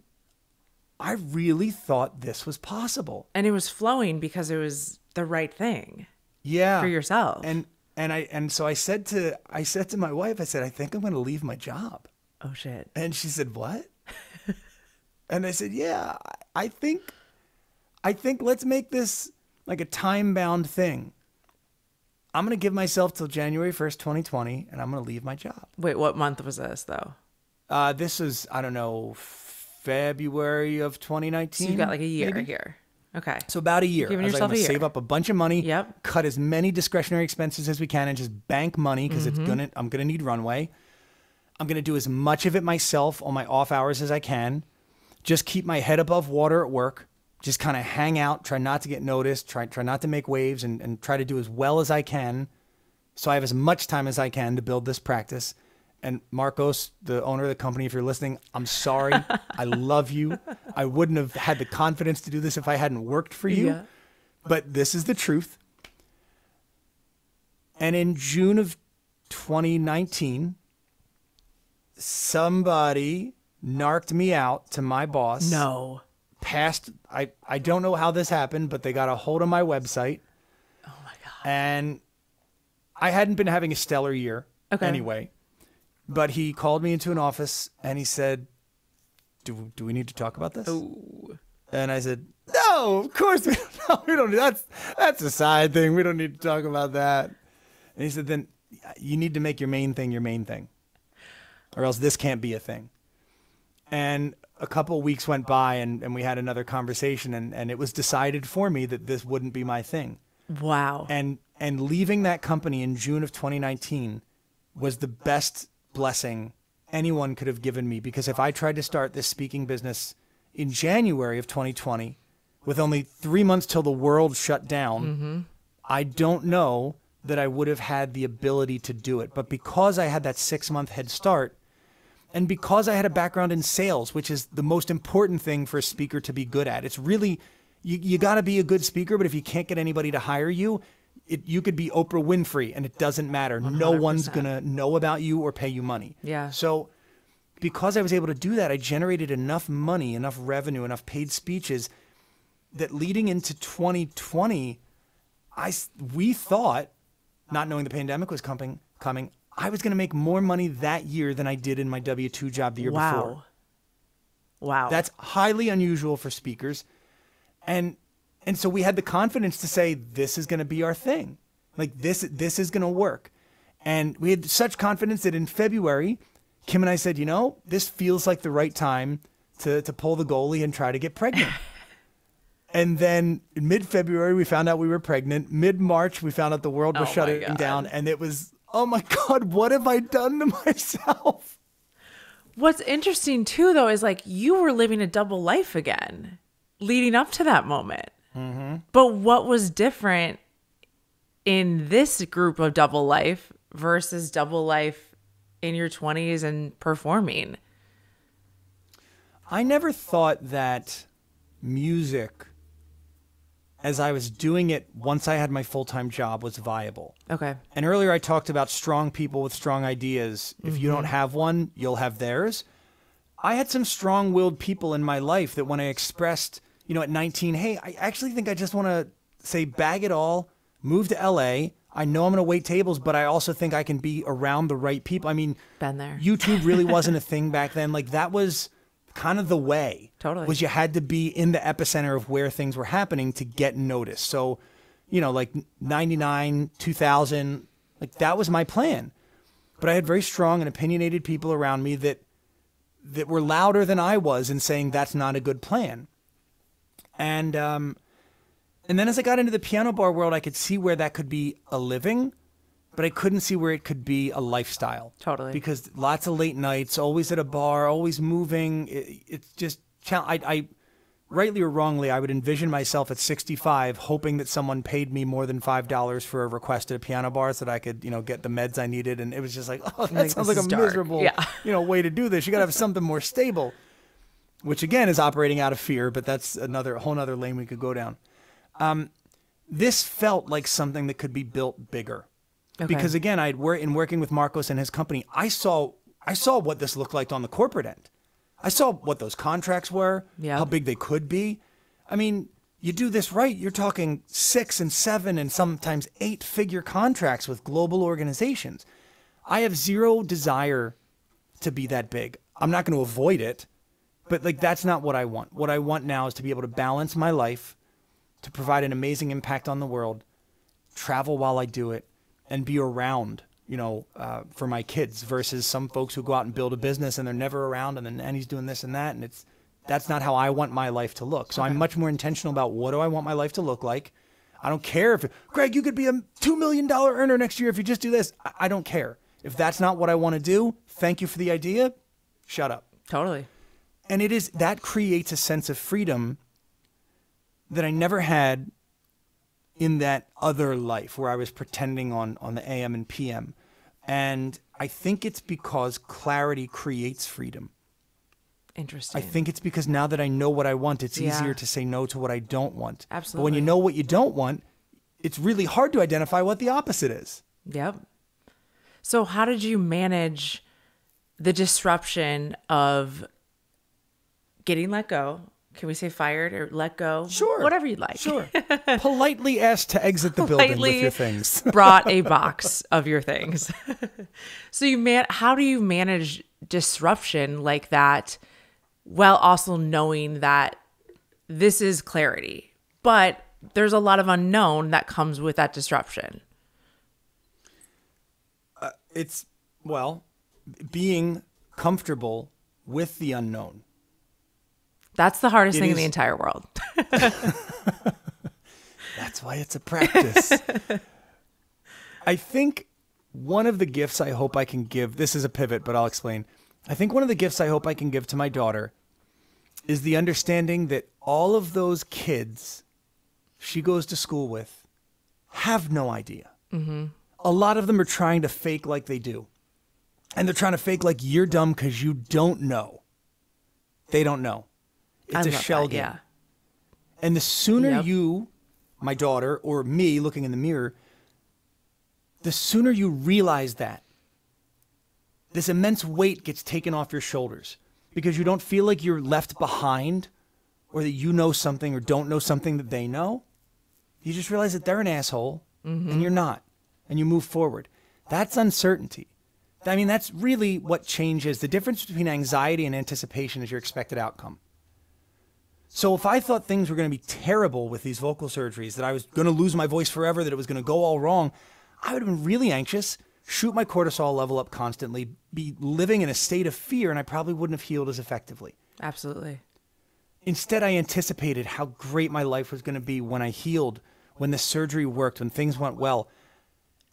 I really thought this was possible. and it was flowing because it was the right thing Yeah. for yourself. And and I and so I said to I said to my wife, I said, I think I'm gonna leave my job. oh shit. And she said, "What?" (laughs) and I said, "Yeah, I- think, I think let's make this like a time-bound thing. I'm gonna give myself till January 1st, 2020, and I'm gonna leave my job. Wait, what month was this though? Uh, this is I don't know February of 2019. So you got like a year maybe? here. Okay. So about a year. Giving I was like, yourself I'm a gonna year. save up a bunch of money. Yep. Cut as many discretionary expenses as we can, and just bank money because Mm-hmm. it's gonna. I'm gonna need runway. I'm gonna do as much of it myself on my off hours as I can. Just keep my head above water at work. Just kind of hang out. Try not to get noticed. Try try not to make waves, and, and try to do as well as I can. So I have as much time as I can to build this practice. And Marcos, the owner of the company, if you're listening, I'm sorry. I love you. I wouldn't have had the confidence to do this if I hadn't worked for you. Yeah. But this is the truth. And in June of 2019, somebody narked me out to my boss. No. Passed, I, I don't know how this happened, but they got a hold of my website. Oh my god. And I hadn't been having a stellar year Okay. anyway. But he called me into an office and he said, Do, do we need to talk about this? Ooh. And I said, No, of course we don't. (laughs) No, we don't. That's that's a side thing. We don't need to talk about that. And he said, Then uh, you need to make your main thing your main thing, or else this can't be a thing. And a couple weeks went by, and, and we had another conversation, and, and it was decided for me that this wouldn't be my thing. Wow. And and leaving that company in June of 2019 was the best blessing anyone could have given me because if I tried to start this speaking business in January of 2020 with only 3 months till the world shut down, mm-hmm. I don't know that I would have had the ability to do it. But because I had that 6 month head start, and because I had a background in sales, which is the most important thing for a speaker to be good at, it's really, you, you got to be a good speaker, but if you can't get anybody to hire you, it, you could be Oprah Winfrey and it doesn't matter. No one's going to know about you or pay you money. Yeah. So, because I was able to do that, I generated enough money, enough revenue, enough paid speeches that leading into 2020, I, we thought, not knowing the pandemic was coming, coming, I was going to make more money that year than I did in my W 2 job the year wow. before. Wow. That's highly unusual for speakers. And and so we had the confidence to say this is going to be our thing. Like this, this is going to work. And we had such confidence that in February, Kim and I said, you know, this feels like the right time to, to pull the goalie and try to get pregnant. (laughs) and then in mid February, we found out we were pregnant. Mid March, we found out the world was Oh shutting down. And it was, oh my God, what have I done to (laughs) myself? What's interesting too, though, is like you were living a double life again leading up to that moment. Mm-hmm. But what was different in this group of double life versus double life in your 20s and performing? I never thought that music, as I was doing it once I had my full time job, was viable. Okay. And earlier I talked about strong people with strong ideas. If you don't mm-hmm. have one, you'll have theirs. I had some strong willed people in my life that when I expressed, you know, at 19, hey, I actually think I just want to say, bag it all, move to LA. I know I'm going to wait tables, but I also think I can be around the right people. I mean, Been there. YouTube really (laughs) wasn't a thing back then. Like that was kind of the way. Totally. Was you had to be in the epicenter of where things were happening to get noticed. So, you know, like 99, 2000, like that was my plan. But I had very strong and opinionated people around me that that were louder than I was in saying that's not a good plan. And um and then as I got into the piano bar world, I could see where that could be a living, but I couldn't see where it could be a lifestyle. Totally. Because lots of late nights, always at a bar, always moving. It, it's just, I, I, rightly or wrongly, I would envision myself at 65 hoping that someone paid me more than $5 for a request at a piano bar so that I could, you know, get the meds I needed. And it was just like, (laughs) oh, that Like, sounds like a dark. miserable, Yeah. you know, way to do this. You got to have something more stable, which again is operating out of fear, but that's another whole other lane we could go down. Um, this felt like something that could be built bigger Okay. because again, I'd work in working with Marcos and his company. I saw I saw what this looked like on the corporate end. I saw what those contracts were, how big they could be. I mean, you do this right, you're talking six and seven and sometimes eight figure contracts with global organizations. I have zero desire to be that big. I'm not going to avoid it, but like that's not what I want. What I want now is to be able to balance my life, to provide an amazing impact on the world, travel while I do it, and be around, you know, uh, for my kids versus some folks who go out and build a business and they're never around and then Annie's doing this and that. And it's, that's not how I want my life to look. So I'm much more intentional about what do I want my life to look like. I don't care if, Greg, you could be a $2 million earner next year if you just do this. I, I don't care. If that's not what I want to do, thank you for the idea. Shut up Totally. And it is that creates a sense of freedom that I never had in that other life where I was pretending on on the AM and PM. And I think it's because clarity creates freedom. Interesting. I think it's because now that I know what I want, it's Yeah. easier to say no to what I don't want. Absolutely. But when you know what you don't want, it's really hard to identify what the opposite is. Yep. So, how did you manage the disruption of getting let go? Can we say fired or let go? Sure. Whatever you'd like. Sure. (laughs) Politely asked to exit the building with your things. brought a (laughs) box of your things. (laughs) so you man how do you manage disruption like that while also knowing that this is clarity, but there's a lot of unknown that comes with that disruption. Uh, it's well being comfortable with the unknown That's the hardest It thing in the entire world. (laughs) that's why it's a practice. (laughs) I think one of the gifts i hope i can give this is a pivot but i'll explain. I think one of the gifts i hope i can give to my daughter is the understanding that all of those kids she goes to school with have no idea. Mm-hmm. A lot of them are trying to fake like they do. And they're trying to fake like you're dumb because you don't know. They don't know I it's a shell that, game Yeah. and the sooner Yep. you, my daughter, or me looking in the mirror, the sooner you realize that, this immense weight gets taken off your shoulders because you don't feel like you're left behind or that you know something or don't know something that they know. You just realize that they're an asshole and mm-hmm. you're not, and you move forward. That's uncertainty. I mean, that's really what changes. The difference between anxiety and anticipation is your expected outcome. So if I thought things were going to be terrible with these vocal surgeries, that I was going to lose my voice forever, that it was going to go all wrong, I would have been really anxious, shoot my cortisol level up constantly, be living in a state of fear, and I probably wouldn't have healed as effectively. Absolutely. Instead, I anticipated how great my life was going to be when I healed, when the surgery worked, when things went well.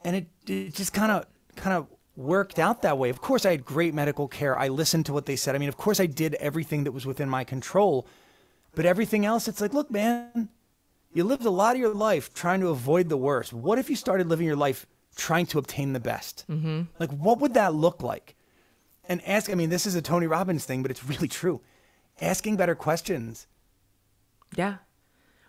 And it, it just kind of kind of worked out that way. Of course, I had great medical care. I listened to what they said. I mean, of course, I did everything that was within my control. But everything else, it's like, look, man, you lived a lot of your life trying to avoid the worst. What if you started living your life trying to obtain the best? Mm-hmm. Like, what would that look like? And ask, I mean, this is a Tony Robbins thing, but it's really true. Asking better questions. Yeah.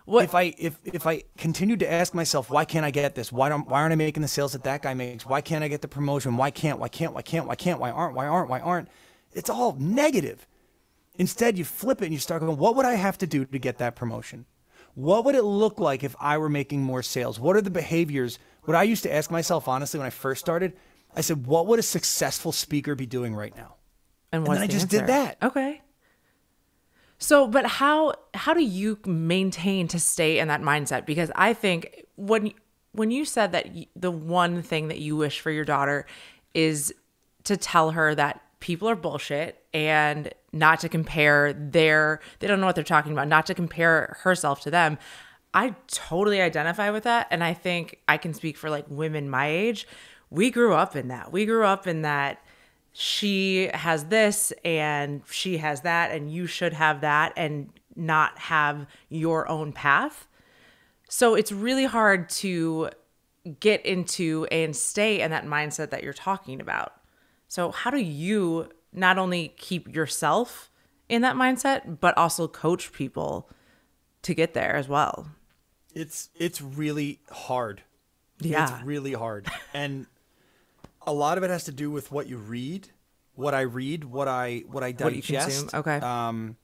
What If I if if I continued to ask myself, why can't I get this? Why don't why aren't I making the sales that that guy makes? Why can't I get the promotion? Why can't? Why can't? Why can't? Why can't? Why aren't? Why aren't? Why aren't? It's all negative. Instead, you flip it and you start going, what would I have to do to get that promotion? What would it look like if I were making more sales? What are the behaviors? What I used to ask myself honestly when I first started, I said, what would a successful speaker be doing right now? and, then I just did that. Okay. So, but how how do you maintain to stay in that mindset? Because I think when when you said that the one thing that you wish for your daughter is to tell her that people are bullshit and not to compare their they don't know what they're talking about, not to compare herself to them. I totally identify with that and I think I can speak for like women my age. We grew up in that. We grew up in that she has this and she has that and you should have that and not have your own path. So it's really hard to get into and stay in that mindset that you're talking about. So how do you not only keep yourself in that mindset but also coach people to get there as well? It's it's really hard. Yeah. It's really hard. And a lot of it has to do with what you read, what I read, what I what I What you digest. consume. Okay. Um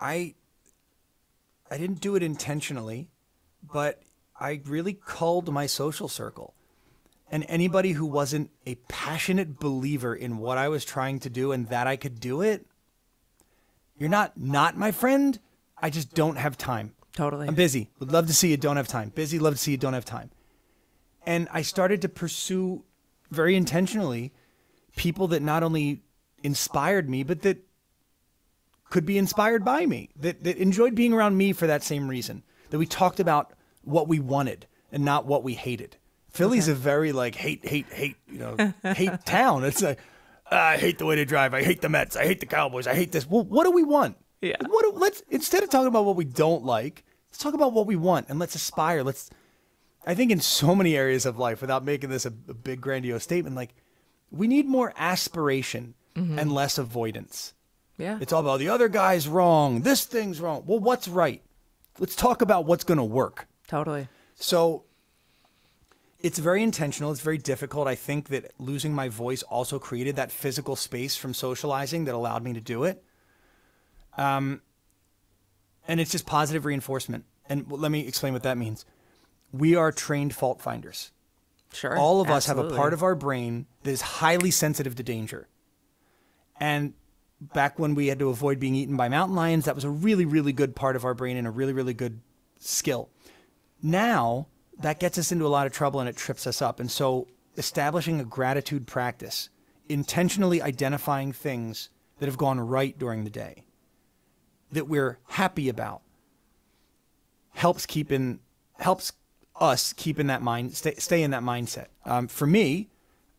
I I didn't do it intentionally, but I really culled my social circle. And anybody who wasn't a passionate believer in what I was trying to do and that I could do it, you're not not my friend. I just don't have time. Totally. I'm busy. Would love to see you. Don't have time. Busy. Love to see you. Don't have time. And I started to pursue very intentionally people that not only inspired me, but that could be inspired by me, that, that enjoyed being around me for that same reason. That we talked about what we wanted and not what we hated. Philly's a very like hate, hate, hate, you know, hate (laughs) town. It's like, "Ah, I hate the way they drive. I hate the Mets. I hate the Cowboys. I hate this. Well, what do we want? Yeah. What do, let's instead of talking about what we don't like, let's talk about what we want and let's aspire. Let's. I think in so many areas of life, without making this a, a big grandiose statement, like we need more aspiration and less avoidance. yeah. It's all about the other guy's wrong. This thing's wrong. Well, what's right? Let's talk about what's going to work. totally. So it's very intentional. It's very difficult. I think that losing my voice also created that physical space from socializing that allowed me to do it. Um, and it's just positive reinforcement. And let me explain what that means. We are trained fault finders. Sure. All of us have a part of our brain that is highly sensitive to danger. And back when we had to avoid being eaten by mountain lions, that was a really, really good part of our brain and a really, really good skill. Now, that gets us into a lot of trouble and it trips us up. And so, establishing a gratitude practice, intentionally identifying things that have gone right during the day, that we're happy about, helps keep in helps us keep in that mind stay, stay in that mindset. Um, for me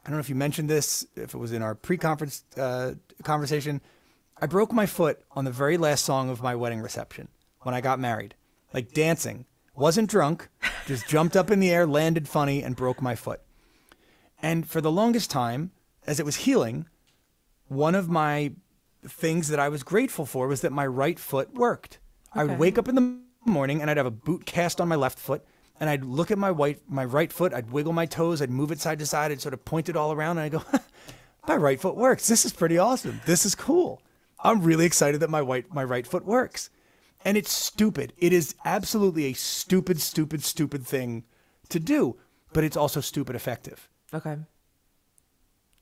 i don't know if you mentioned this if it was in our pre-conference uh, conversation i broke my foot on the very last song of my wedding reception when i got married. Like dancing. Wasn't drunk just jumped up in the air landed funny and broke my foot and for the longest time as it was healing one of my things that I was grateful for was that my right foot worked. I would wake up in the morning and I'd have a boot cast on my left foot, and I'd look at my white my right foot, I'd wiggle my toes, I'd move it side to side, I'd sort of point it all around, and I go, (laughs) my right foot works. This is pretty awesome. This is cool. I'm really excited that my white my right foot works. And it's stupid. It is absolutely a stupid, stupid, stupid thing to do, but it's also stupid effective. Okay.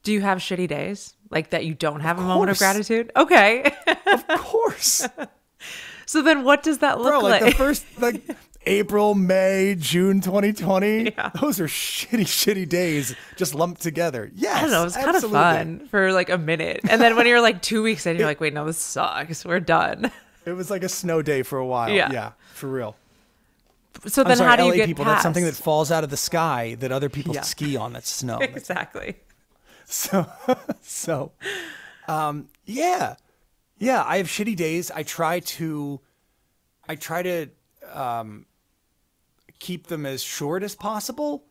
Do you have shitty days? Like that you don't have a moment of gratitude? Okay. Of course. (laughs) so then what does that look Bro, like, like? the first like April, May, June 2020. (laughs) Yeah. Those are shitty, shitty days just lumped together. Yes. I don't know. It was kind of fun for like a minute. And then when you're like two weeks in, you're like, wait, no, this sucks. We're done. It was like a snow day for a while. Yeah. Yeah, for real. So then sorry, how do you get people, past? that's something that falls out of the sky that other people Yeah. ski on. That's snow. (laughs) exactly. So, (laughs) so, um, yeah, yeah. I have shitty days. I try to, I try to, um, keep them as short as possible.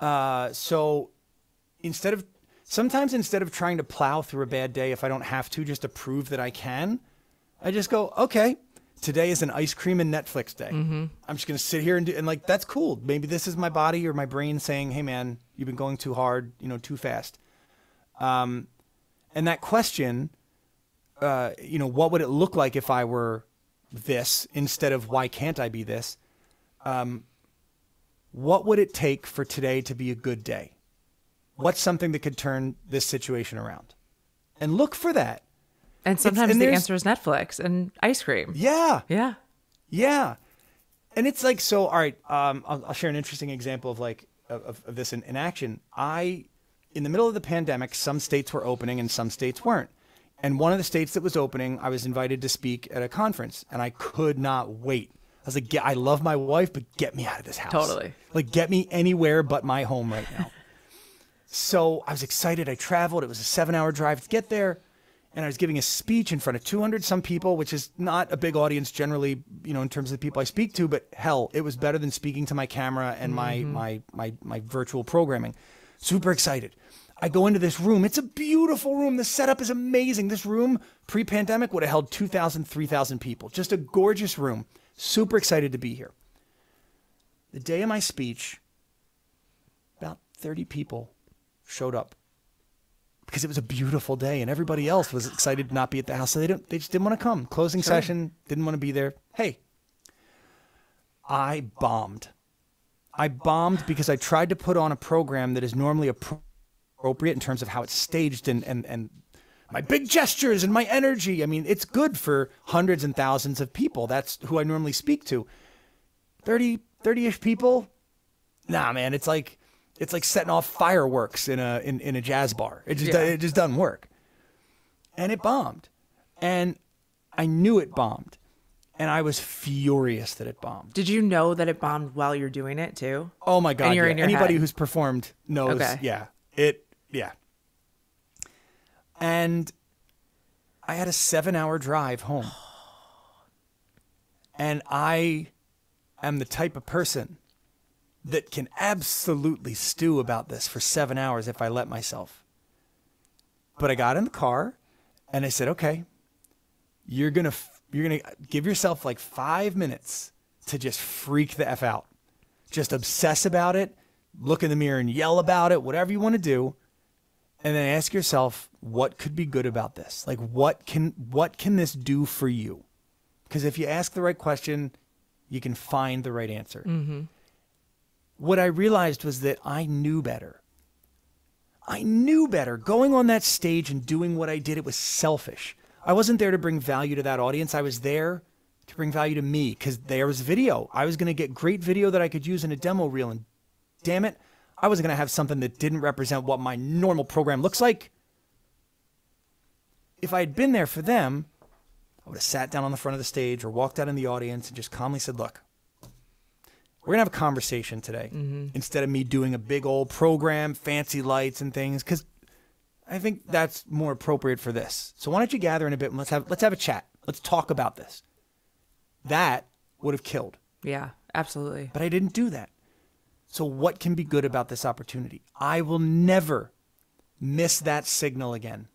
Uh, so instead of, sometimes instead of trying to plow through a bad day, if I don't have to, just to prove that I can, I just go, okay, today is an ice cream and Netflix day. I'm just going to sit here and do, and like, that's cool. Maybe this is my body or my brain saying, hey man, you've been going too hard, you know, too fast. Um, and that question, uh, you know, what would it look like if I were this instead of why can't I be this? Um, what would it take for today to be a good day? What's something that could turn this situation around? And look for that. And sometimes and the answer is Netflix and ice cream. Yeah. Yeah. Yeah. And it's like, so, all right, um, I'll, I'll share an interesting example of like, of, of, this in, in action. I, in the middle of the pandemic, some states were opening and some states weren't. And one of the states that was opening, I was invited to speak at a conference and I could not wait. I was like, get, I love my wife, but get me out of this house. Totally. Like, get me anywhere but my home right now. (laughs) so I was excited. I traveled. It was a seven hour drive to get there. And I was giving a speech in front of 200 some people, which is not a big audience generally, you know, in terms of the people I speak to. But hell, it was better than speaking to my camera and my mm-hmm. my my my virtual programming. Super excited. I go into this room. It's a beautiful room. The setup is amazing. This room, pre-pandemic, would have held 2,000, 3,000 people. Just a gorgeous room. Super excited to be here. The day of my speech, about 30 people showed up because it was a beautiful day and everybody else was excited to not be at the house. So they don't, they just didn't want to come. Closing session, didn't want to be there. Hey, I bombed. I bombed because I tried to put on a program that is normally appropriate in terms of how it's staged and, and, and my big gestures and my energy. I mean, it's good for hundreds and thousands of people. That's who I normally speak to. 30, 30-ish people. Nah, man, it's like it's like setting off fireworks in a in, in a jazz bar. It just Yeah. it just doesn't work. And it bombed. And I knew it bombed. And I was furious that it bombed. Did you know that it bombed while you're doing it too? Oh my god! you're yeah. in your Anybody head. who's performed knows. Okay. Yeah, it. Yeah. And I had a seven-hour drive home, (gasps) and I am the type of person that can absolutely stew about this for seven hours if I let myself. But I got in the car, and I said, "Okay, you're gonna you're gonna give yourself like five minutes to just freak the f out." just obsess about it, look in the mirror and yell about it, whatever you want to do, and then ask yourself what could be good about this? Like what can what can this do for you? Because if you ask the right question, you can find the right answer. Mm-hmm. What I realized was that I knew better. I knew better. Going on that stage and doing what I did, it was selfish. I wasn't there to bring value to that audience. I was there to bring value to me because there was video. I was going to get great video that I could use in a demo reel. And damn it, I wasn't going to have something that didn't represent what my normal program looks like. If I had been there for them, I would have sat down on the front of the stage or walked out in the audience and just calmly said, Look, we're to have a conversation today mm-hmm. instead of me doing a big old program, fancy lights and things, because I think that's more appropriate for this. So why don't you gather in a bit and let's have, let's have a chat. Let's talk about this. That would have killed. Yeah, absolutely. But I didn't do that. So, what can be good about this opportunity? I will never miss that signal again.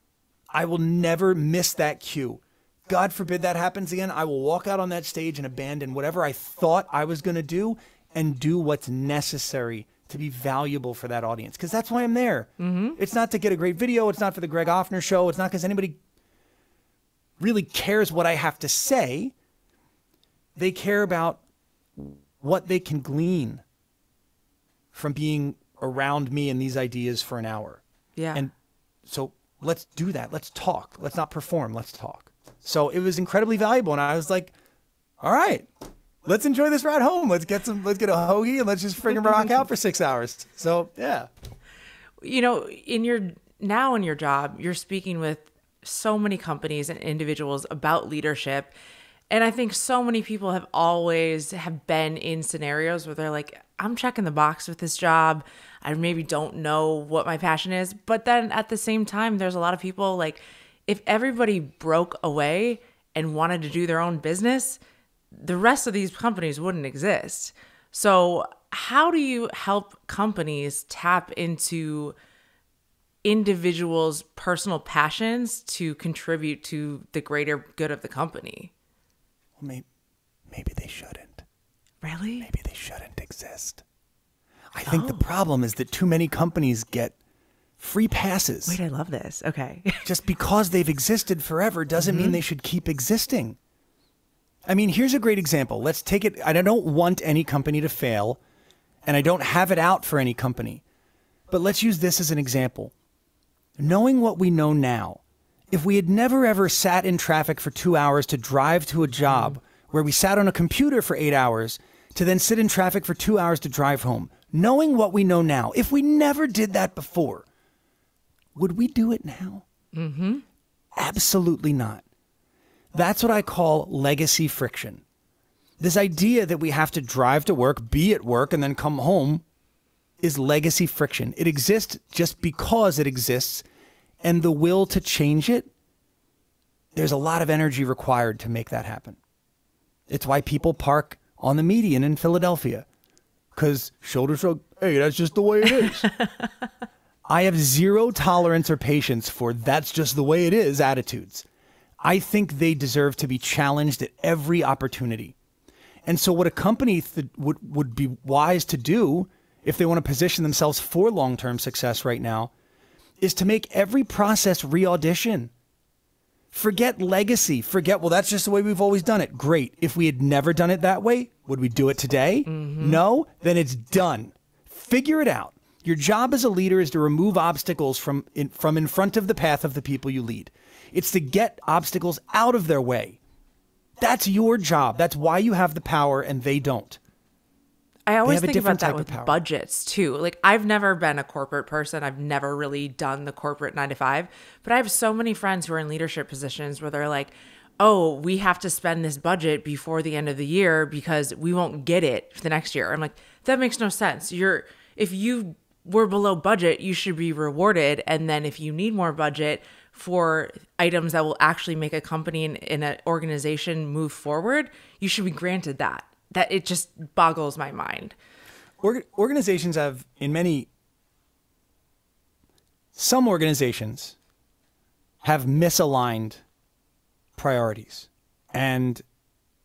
I will never miss that cue. God forbid that happens again. I will walk out on that stage and abandon whatever I thought I was going to do and do what's necessary to be valuable for that audience. Because that's why I'm there. Mm-hmm. It's not to get a great video. It's not for the Greg Offner show. It's not because anybody really cares what I have to say. They care about what they can glean from being around me and these ideas for an hour. Yeah. And so let's do that. Let's talk. Let's not perform. Let's talk. So it was incredibly valuable. And I was like, all right, let's enjoy this ride home. Let's get some, let's get a hoagie and let's just friggin' (laughs) rock out for six hours. So yeah. You know, in your now in your job, you're speaking with so many companies and individuals about leadership. And I think so many people have always have been in scenarios where they're like, I'm checking the box with this job. I maybe don't know what my passion is. But then at the same time, there's a lot of people like, if everybody broke away and wanted to do their own business, the rest of these companies wouldn't exist. So, how do you help companies tap into individuals' personal passions to contribute to the greater good of the company? Well, maybe, maybe they shouldn't. Really? Maybe they shouldn't exist. I think the oh. problem is that too many companies get free passes. Wait, I love this. Okay. (laughs) Just because they've existed forever doesn't mean mm-hmm. they should keep existing. I mean, here's a great example. Let's take it. I don't want any company to fail, and I don't have it out for any company. But let's use this as an example. Knowing what we know now, if we had never ever sat in traffic for two hours to drive to a job where we sat on a computer for eight hours to then sit in traffic for two hours to drive home, knowing what we know now, if we never did that before, would we do it now? Mm-hmm. Absolutely not. That's what I call legacy friction. This idea that we have to drive to work, be at work, and then come home is legacy friction. It exists just because it exists, and the will to change it, there's a lot of energy required to make that happen. It's why people park on the median in Philadelphia because shoulder shrug, hey, that's just the way it is. (laughs) I have zero tolerance or patience for that's just the way it is attitudes. I think they deserve to be challenged at every opportunity. And so, what a company th- would, would be wise to do if they want to position themselves for long term success right now is to make every process re audition. Forget legacy. Forget, well, that's just the way we've always done it. Great. If we had never done it that way, would we do it today? Mm-hmm. No? Then it's done. Figure it out. Your job as a leader is to remove obstacles from in, from in front of the path of the people you lead. It's to get obstacles out of their way. That's your job. That's why you have the power and they don't. I always have a think about different that with budgets too. Like I've never been a corporate person. I've never really done the corporate 9 to 5, but I have so many friends who are in leadership positions where they're like, "Oh, we have to spend this budget before the end of the year because we won't get it for the next year." I'm like, "That makes no sense. You're if you were below budget, you should be rewarded and then if you need more budget for items that will actually make a company and in an organization move forward, you should be granted that." That it just boggles my mind. Org- organizations have, in many, some organizations have misaligned priorities. And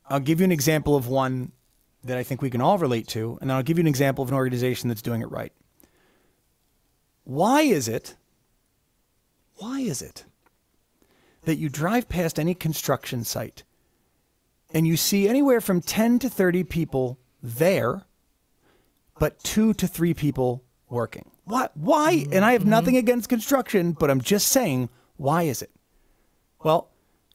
I'll give you an example of one that I think we can all relate to, and then I'll give you an example of an organization that's doing it right. Why is it, why is it that you drive past any construction site and you see anywhere from 10 to 30 people there, but two to three people working. Why? Why? And I have nothing against construction, but I'm just saying, why is it? Well,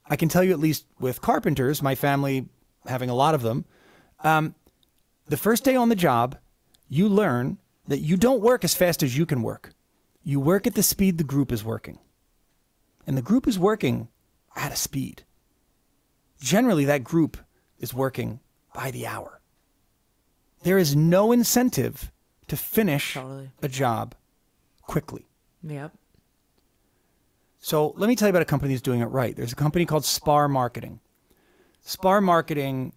I can tell you at least with carpenters, my family having a lot of them, um, the first day on the job, you learn that you don't work as fast as you can work. You work at the speed the group is working. And the group is working at a speed generally that group is working by the hour. There is no incentive to finish Totally. a job quickly. Yep. So let me tell you about a company that's doing it right. There's a company called Spar Marketing. Spar Marketing,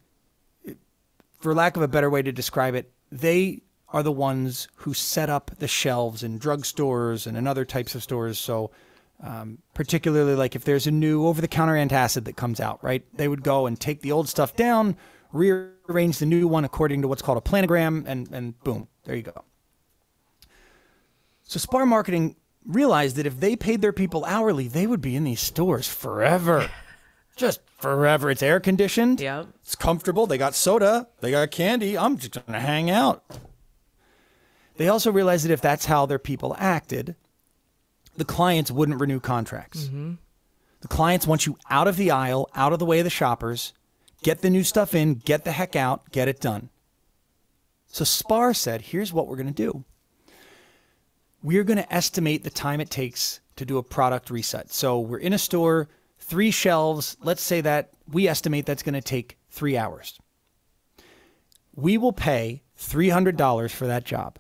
for lack of a better way to describe it, they are the ones who set up the shelves in drugstores and in other types of stores. So, um, particularly like if there's a new over-the-counter antacid that comes out, right? They would go and take the old stuff down, rearrange the new one according to what's called a planogram, and and boom, there you go. So Spar Marketing realized that if they paid their people hourly, they would be in these stores forever. (laughs) Just forever. It's air conditioned. Yep. It's comfortable. They got soda. They got candy. I'm just going to hang out. They also realized that if that's how their people acted, the clients wouldn't renew contracts. Mm-hmm. The clients want you out of the aisle, out of the way of the shoppers, get the new stuff in, get the heck out, get it done. So Spar said, here's what we're going to do. We're going to estimate the time it takes to do a product reset. So we're in a store, three shelves. Let's say that we estimate that's going to take three hours. We will pay $300 for that job.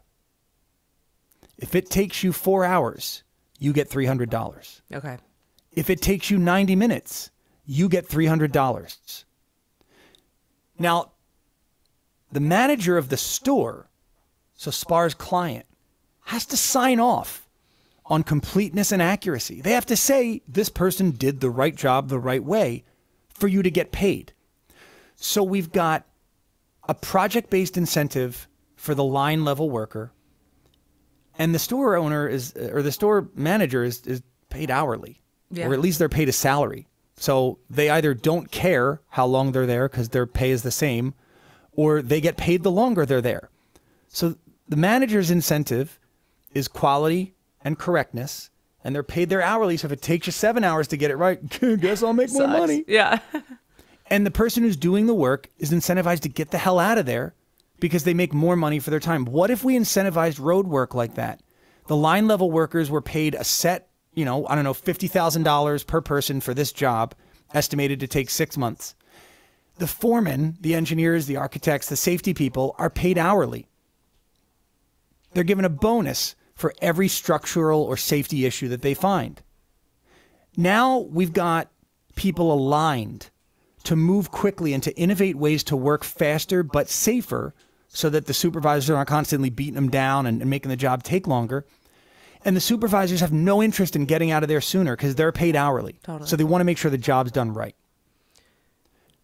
If it takes you four hours, you get $300. Okay. If it takes you 90 minutes, you get $300. Now, the manager of the store, so Spar's client, has to sign off on completeness and accuracy. They have to say this person did the right job the right way for you to get paid. So we've got a project based incentive for the line level worker, and the store owner is, or the store manager is, is paid hourly, Yeah. or at least they're paid a salary. So they either don't care how long they're there because their pay is the same, or they get paid the longer they're there. So the manager's incentive is quality and correctness, and they're paid their hourly. So if it takes you seven hours to get it right, (laughs) guess I'll make more money. Yeah. (laughs) And the person who's doing the work is incentivized to get the hell out of there because they make more money for their time. What if we incentivized road work like that? The line level workers were paid a set, you know, I don't know, $50,000 per person for this job, estimated to take six months. The foremen, the engineers, the architects, the safety people are paid hourly. They're given a bonus for every structural or safety issue that they find. Now we've got people aligned to move quickly and to innovate ways to work faster but safer so that the supervisors aren't constantly beating them down and, and making the job take longer. And the supervisors have no interest in getting out of there sooner because they're paid hourly. Totally. So they want to make sure the job's done right.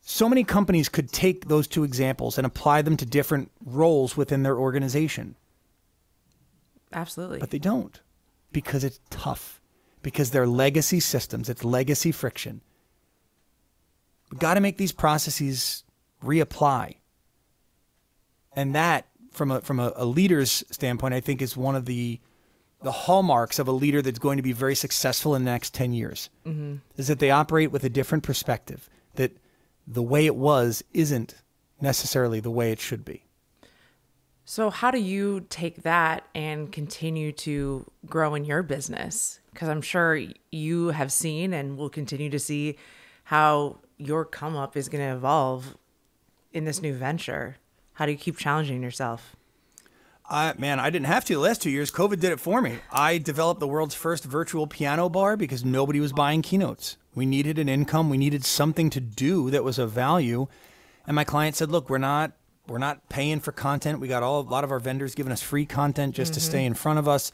So many companies could take those two examples and apply them to different roles within their organization, Absolutely. but they don't because it's tough, because they're legacy systems, it's legacy friction. We've got to make these processes reapply. And that, from a, from a, a leader's standpoint, I think is one of the, the hallmarks of a leader that's going to be very successful in the next 10 years, mm-hmm. is that they operate with a different perspective, that the way it was isn't necessarily the way it should be. So, how do you take that and continue to grow in your business? Because I'm sure you have seen and will continue to see how your come up is going to evolve in this new venture. How do you keep challenging yourself? I, man, I didn't have to the last two years. COVID did it for me. I developed the world's first virtual piano bar because nobody was buying keynotes. We needed an income. We needed something to do that was of value. And my client said, "Look, we're not we're not paying for content. We got all a lot of our vendors giving us free content just to stay mm-hmm. in front of us.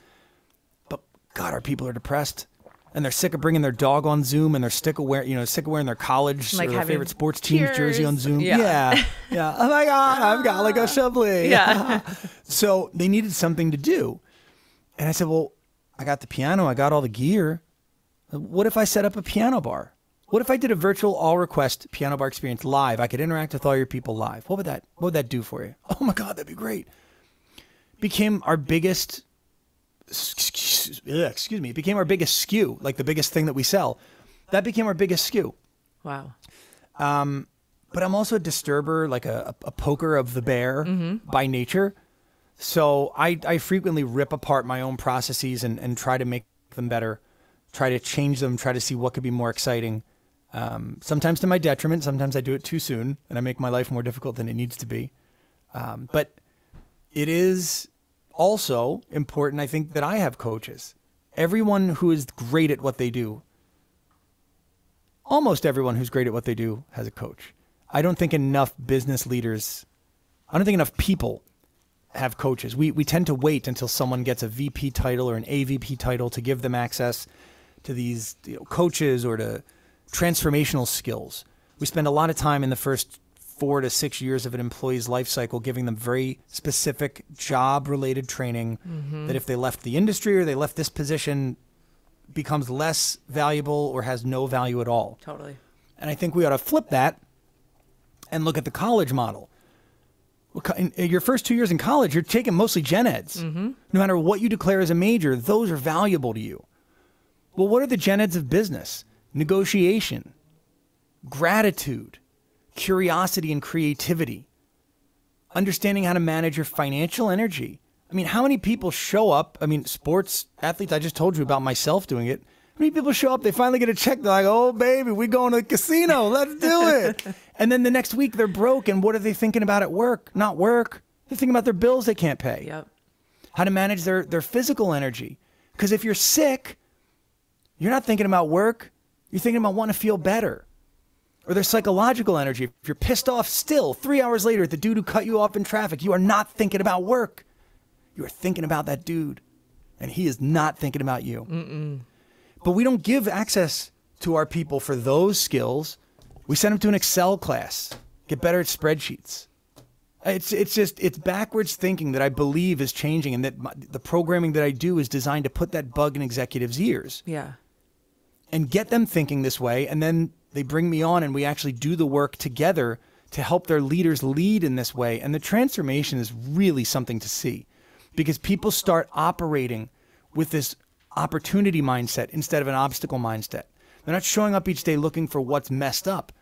But God, our people are depressed." And they're sick of bringing their dog on Zoom, and they're sick of wearing, you know, sick of wearing their college Like or their favorite sports team's jersey on Zoom. Yeah. yeah, (laughs) yeah. Oh my God, I've got like a Chablis. (laughs) Yeah. (laughs) So they needed something to do. And I said, Well, I got the piano, I got all the gear. What if I set up a piano bar? What if I did a virtual all request piano bar experience live? I could interact with all your people live. What would that what would that do for you? Oh my god, that'd be great. Became our biggest excuse, excuse me, it became our biggest SKU, like the biggest thing that we sell. That became our biggest SKU Wow. but I'm also a disturber, like a, a poker of the bear by nature. So I, I frequently rip apart my own processes and, and try to make them better, try to change them, try to see what could be more exciting. Um, sometimes to my detriment, sometimes I do it too soon and I make my life more difficult than it needs to be. Um, but it is also important, I think, that I have coaches. Everyone who is great at what they do almost everyone who's great at what they do has a coach. I don't think enough business leaders, I don't think enough people have coaches. We, we tend to wait until someone gets a VP title or an AVP title to give them access to these you know, coaches or to transformational skills. We spend a lot of time in the first four to six years of an employee's life cycle giving them very specific job related training mm-hmm. that if they left the industry or they left this position becomes less valuable or has no value at all. Totally. And I think we ought to flip that and look at the college model. In in your first two years in college, you're taking mostly gen eds. Mm-hmm. No matter what you declare as a major, those are valuable to you. Well, what are the gen eds of business? Negotiation, gratitude, curiosity and creativity, understanding how to manage your financial energy. I mean, how many people show up? I mean, sports athletes, I just told you about myself doing it. How many people show up, they finally get a check, they're like, oh, baby, we're going to the casino, let's do it. (laughs) and then the next week they're broke, and what are they thinking about at work? Not work. They're thinking about their bills they can't pay. Yep. How to manage their, their physical energy. Because if you're sick, you're not thinking about work, you're thinking about wanting to feel better. Or their psychological energy. If you're pissed off still, three hours later at the dude who cut you off in traffic, you are not thinking about work. You are thinking about that dude, and he is not thinking about you. Mm-mm. But we don't give access to our people for those skills. We send them to an Excel class, get better at spreadsheets. It's it's just it's backwards thinking that I believe is changing, and that my, the programming that I do is designed to put that bug in executives' ears. Yeah. And get them thinking this way, and then they bring me on, and we actually do the work together to help their leaders lead in this way. And the transformation is really something to see, because people start operating with this opportunity mindset instead of an obstacle mindset. They're not showing up each day looking for what's messed up.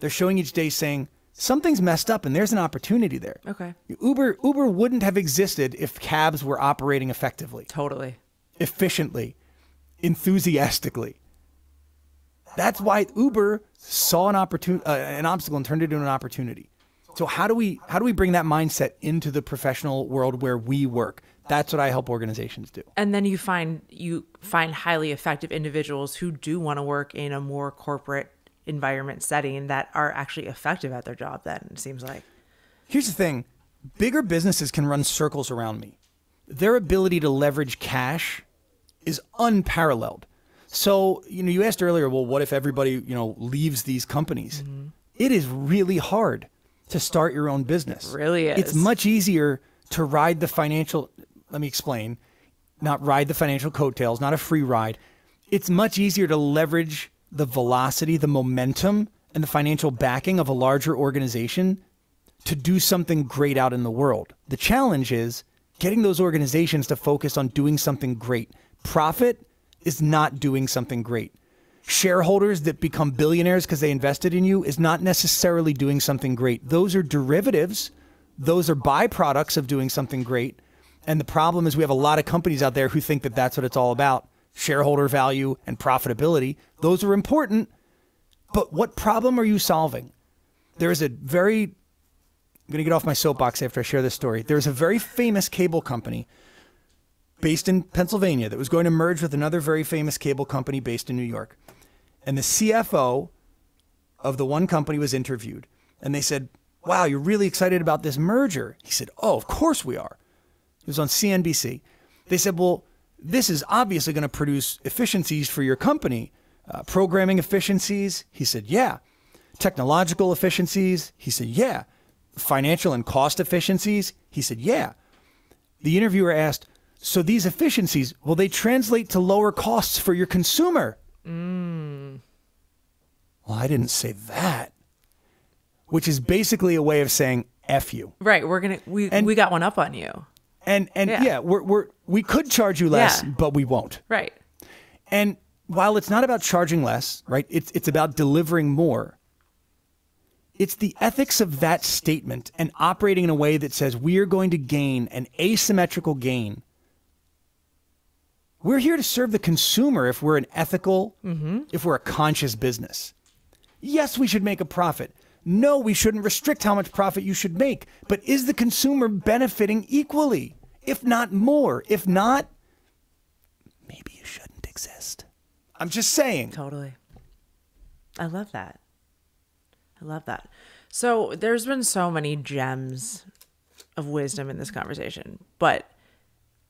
They're showing each day saying, something's messed up and there's an opportunity there. Okay. Uber Uber wouldn't have existed if cabs were operating effectively, Totally. efficiently, enthusiastically. That's why Uber saw an opportunity, uh, an obstacle, and turned it into an opportunity. So how do we how do we bring that mindset into the professional world where we work? That's what I help organizations do. And then you find you find highly effective individuals who do want to work in a more corporate environment setting that are actually effective at their job then it seems like. Here's the thing bigger businesses can run circles around me. Their ability to leverage cash is unparalleled. So, you know, you asked earlier, well, what if everybody, you know, leaves these companies? Mm-hmm. It is really hard to start your own business. Really is. It's much easier to ride the financial, let me explain, not ride the financial coattails, not a free ride. It's much easier to leverage the velocity, the momentum, and the financial backing of a larger organization to do something great out in the world. The challenge is getting those organizations to focus on doing something great. Profit is not doing something great. Shareholders that become billionaires because they invested in you is not necessarily doing something great. Those are derivatives, those are byproducts of doing something great. And the problem is we have a lot of companies out there who think that that's what it's all about shareholder value and profitability. Those are important. But what problem are you solving? There is a very, I'm going to get off my soapbox after I share this story. There's a very famous cable company based in Pennsylvania that was going to merge with another very famous cable company based in New York. And the CFO of the one company was interviewed. And they said, Wow, you're really excited about this merger. He said, Oh, of course we are. It was on CNBC. They said, Well, this is obviously going to produce efficiencies for your company. Uh, programming efficiencies? He said, Yeah. Technological efficiencies? He said, Yeah. Financial and cost efficiencies? He said, Yeah. The interviewer asked, So these efficiencies, will they translate to lower costs for your consumer? Mm. Well, I didn't say that. Which is basically a way of saying F you. Right, we're going to we And- we got one up on you. And and Yeah. yeah, we're, we're we could charge you less, Yeah. but we won't. Right. And while it's not about charging less, right? It's it's about delivering more. It's the ethics of that statement and operating in a way that says we are going to gain an asymmetrical gain. We're here to serve the consumer if we're an ethical, mm-hmm. if we're a conscious business. Yes, we should make a profit. No, we shouldn't restrict how much profit you should make. But is the consumer benefiting equally? If not more? If not, maybe you shouldn't exist. I'm just saying. Totally. I love that. I love that. So there's been so many gems of wisdom in this conversation, but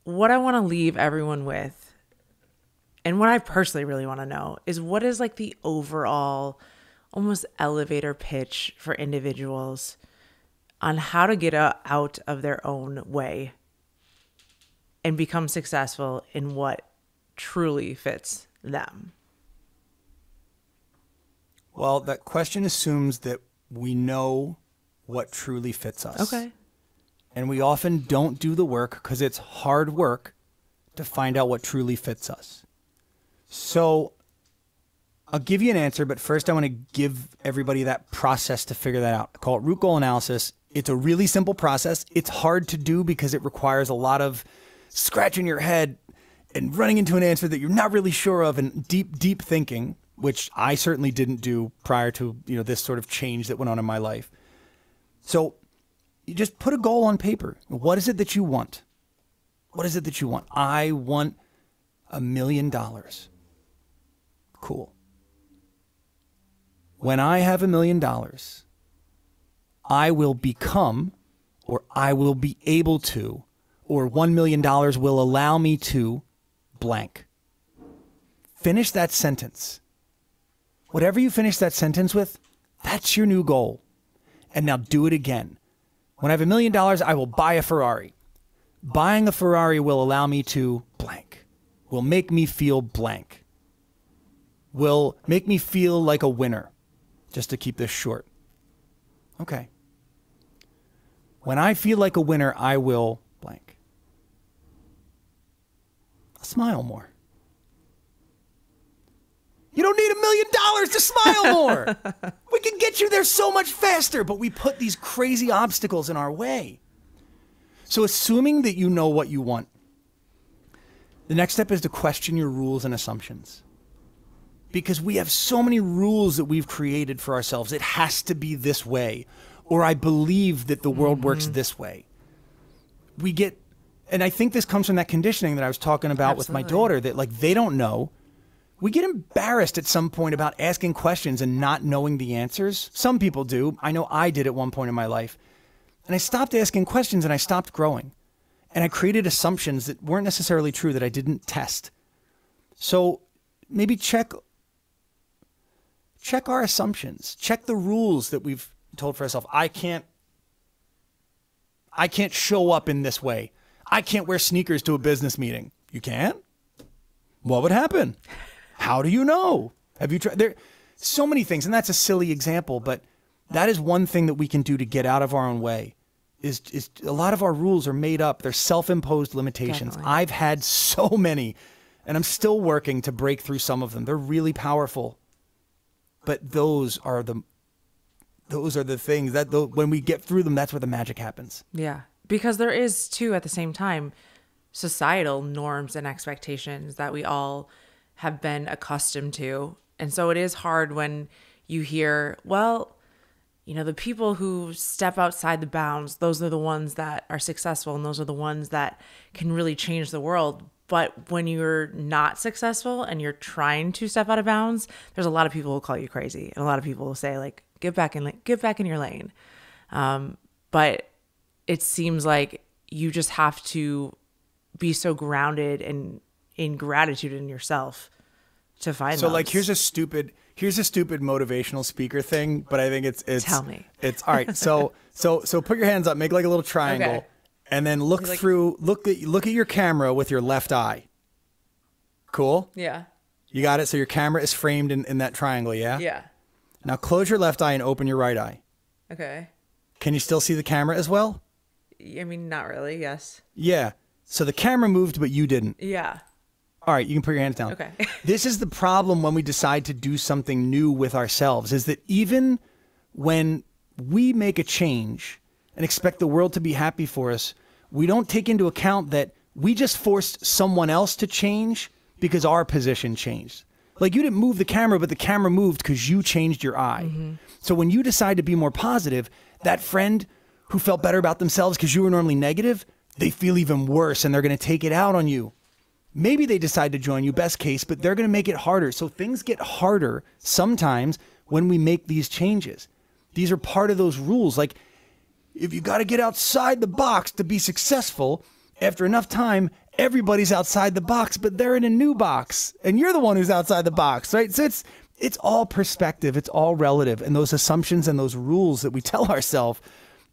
what I want to leave everyone with, and what I personally really want to know, is what is like the overall almost elevator pitch for individuals on how to get out of their own way and become successful in what truly fits them. Well, that question assumes that we know what truly fits us. Okay. And we often don't do the work because it's hard work to find out what truly fits us. So I'll give you an answer, but first I want to give everybody that process to figure that out. I call it root goal analysis. It's a really simple process. It's hard to do because it requires a lot of scratching your head and running into an answer that you're not really sure of and deep, deep thinking, which I certainly didn't do prior to, you know, this sort of change that went on in my life. So you just put a goal on paper. What is it that you want? What is it that you want? I want a million dollars. Cool. When I have a million dollars, I will become, or I will be able to, or $1 million will allow me to blank. Finish that sentence. Whatever you finish that sentence with, that's your new goal. And now do it again. When I have a million dollars, I will buy a Ferrari. Buying a Ferrari will allow me to blank, will make me feel blank, will make me feel like a winner, just to keep this short. Okay. When I feel like a winner, I will blank. I'll smile more. You don't need a million dollars to smile more. (laughs) we can get you there so much faster, but we put these crazy obstacles in our way. So, assuming that you know what you want, the next step is to question your rules and assumptions. Because we have so many rules that we've created for ourselves. It has to be this way, or I believe that the world mm-hmm. works this way. We get, and I think this comes from that conditioning that I was talking about Absolutely. with my daughter that, like, they don't know we get embarrassed at some point about asking questions and not knowing the answers. Some people do. I know I did at one point in my life. And I stopped asking questions and I stopped growing. And I created assumptions that weren't necessarily true that I didn't test. So maybe check check our assumptions. Check the rules that we've told for ourselves. I can't I can't show up in this way. I can't wear sneakers to a business meeting. You can? What would happen? How do you know? Have you tried? There, so many things, and that's a silly example, but that is one thing that we can do to get out of our own way. Is, is a lot of our rules are made up. They're self-imposed limitations. Definitely. I've had so (laughs) many, and I'm still working to break through some of them. They're really powerful, but those are the those are the things that the, when we get through them, that's where the magic happens. Yeah, because there is too at the same time societal norms and expectations that we all have been accustomed to. And so it is hard when you hear, well, you know, the people who step outside the bounds, those are the ones that are successful and those are the ones that can really change the world. But when you're not successful and you're trying to step out of bounds, there's a lot of people who call you crazy, and a lot of people will say like, "Get back in, get back in your lane." Um, but it seems like you just have to be so grounded and in gratitude in yourself to find so those. like here's a stupid here's a stupid motivational speaker thing but i think it's it's tell me. it's all right. So (laughs) so so put your hands up make like a little triangle okay. and then look like, through look at look at your camera with your left eye. Cool? Yeah. You got it? So your camera is framed in, in that triangle yeah? Yeah. Now close your left eye and open your right eye. Okay. Can you still see the camera as well? I mean not really yes. Yeah. So the camera moved but you didn't. Yeah all right, you can put your hands down. Okay. (laughs) this is the problem when we decide to do something new with ourselves is that even when we make a change and expect the world to be happy for us, we don't take into account that we just forced someone else to change because our position changed. Like you didn't move the camera, but the camera moved because you changed your eye. Mm-hmm. So when you decide to be more positive, that friend who felt better about themselves because you were normally negative, they feel even worse and they're going to take it out on you. Maybe they decide to join you, best case, but they're going to make it harder. So things get harder sometimes when we make these changes. These are part of those rules. Like, if you got to get outside the box to be successful, after enough time, everybody's outside the box, but they're in a new box, and you're the one who's outside the box, right? So it's it's all perspective, it's all relative, and those assumptions and those rules that we tell (laughs) ourselves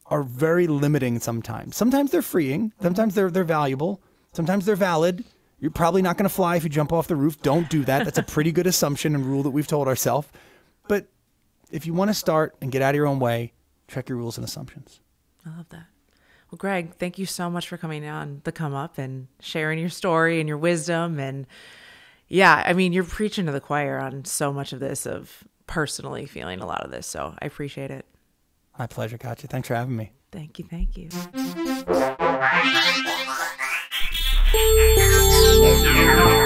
are very limiting sometimes. Sometimes they're freeing, sometimes they're they're valuable, sometimes they're valid, you're probably not going to fly if you jump off the roof. Don't do that. That's a pretty good assumption and rule that we've told ourselves. But if you want to start and get out of your own way, check your rules and assumptions. I love that. Well, Greg, thank you so much for coming on the come up and sharing your story and your wisdom and yeah, I mean, you're preaching to the choir on so much of this, of personally feeling a lot of this. So I appreciate it. My pleasure, Katia. Thanks for having me. Thank you. Thank you. (laughs) Yeah.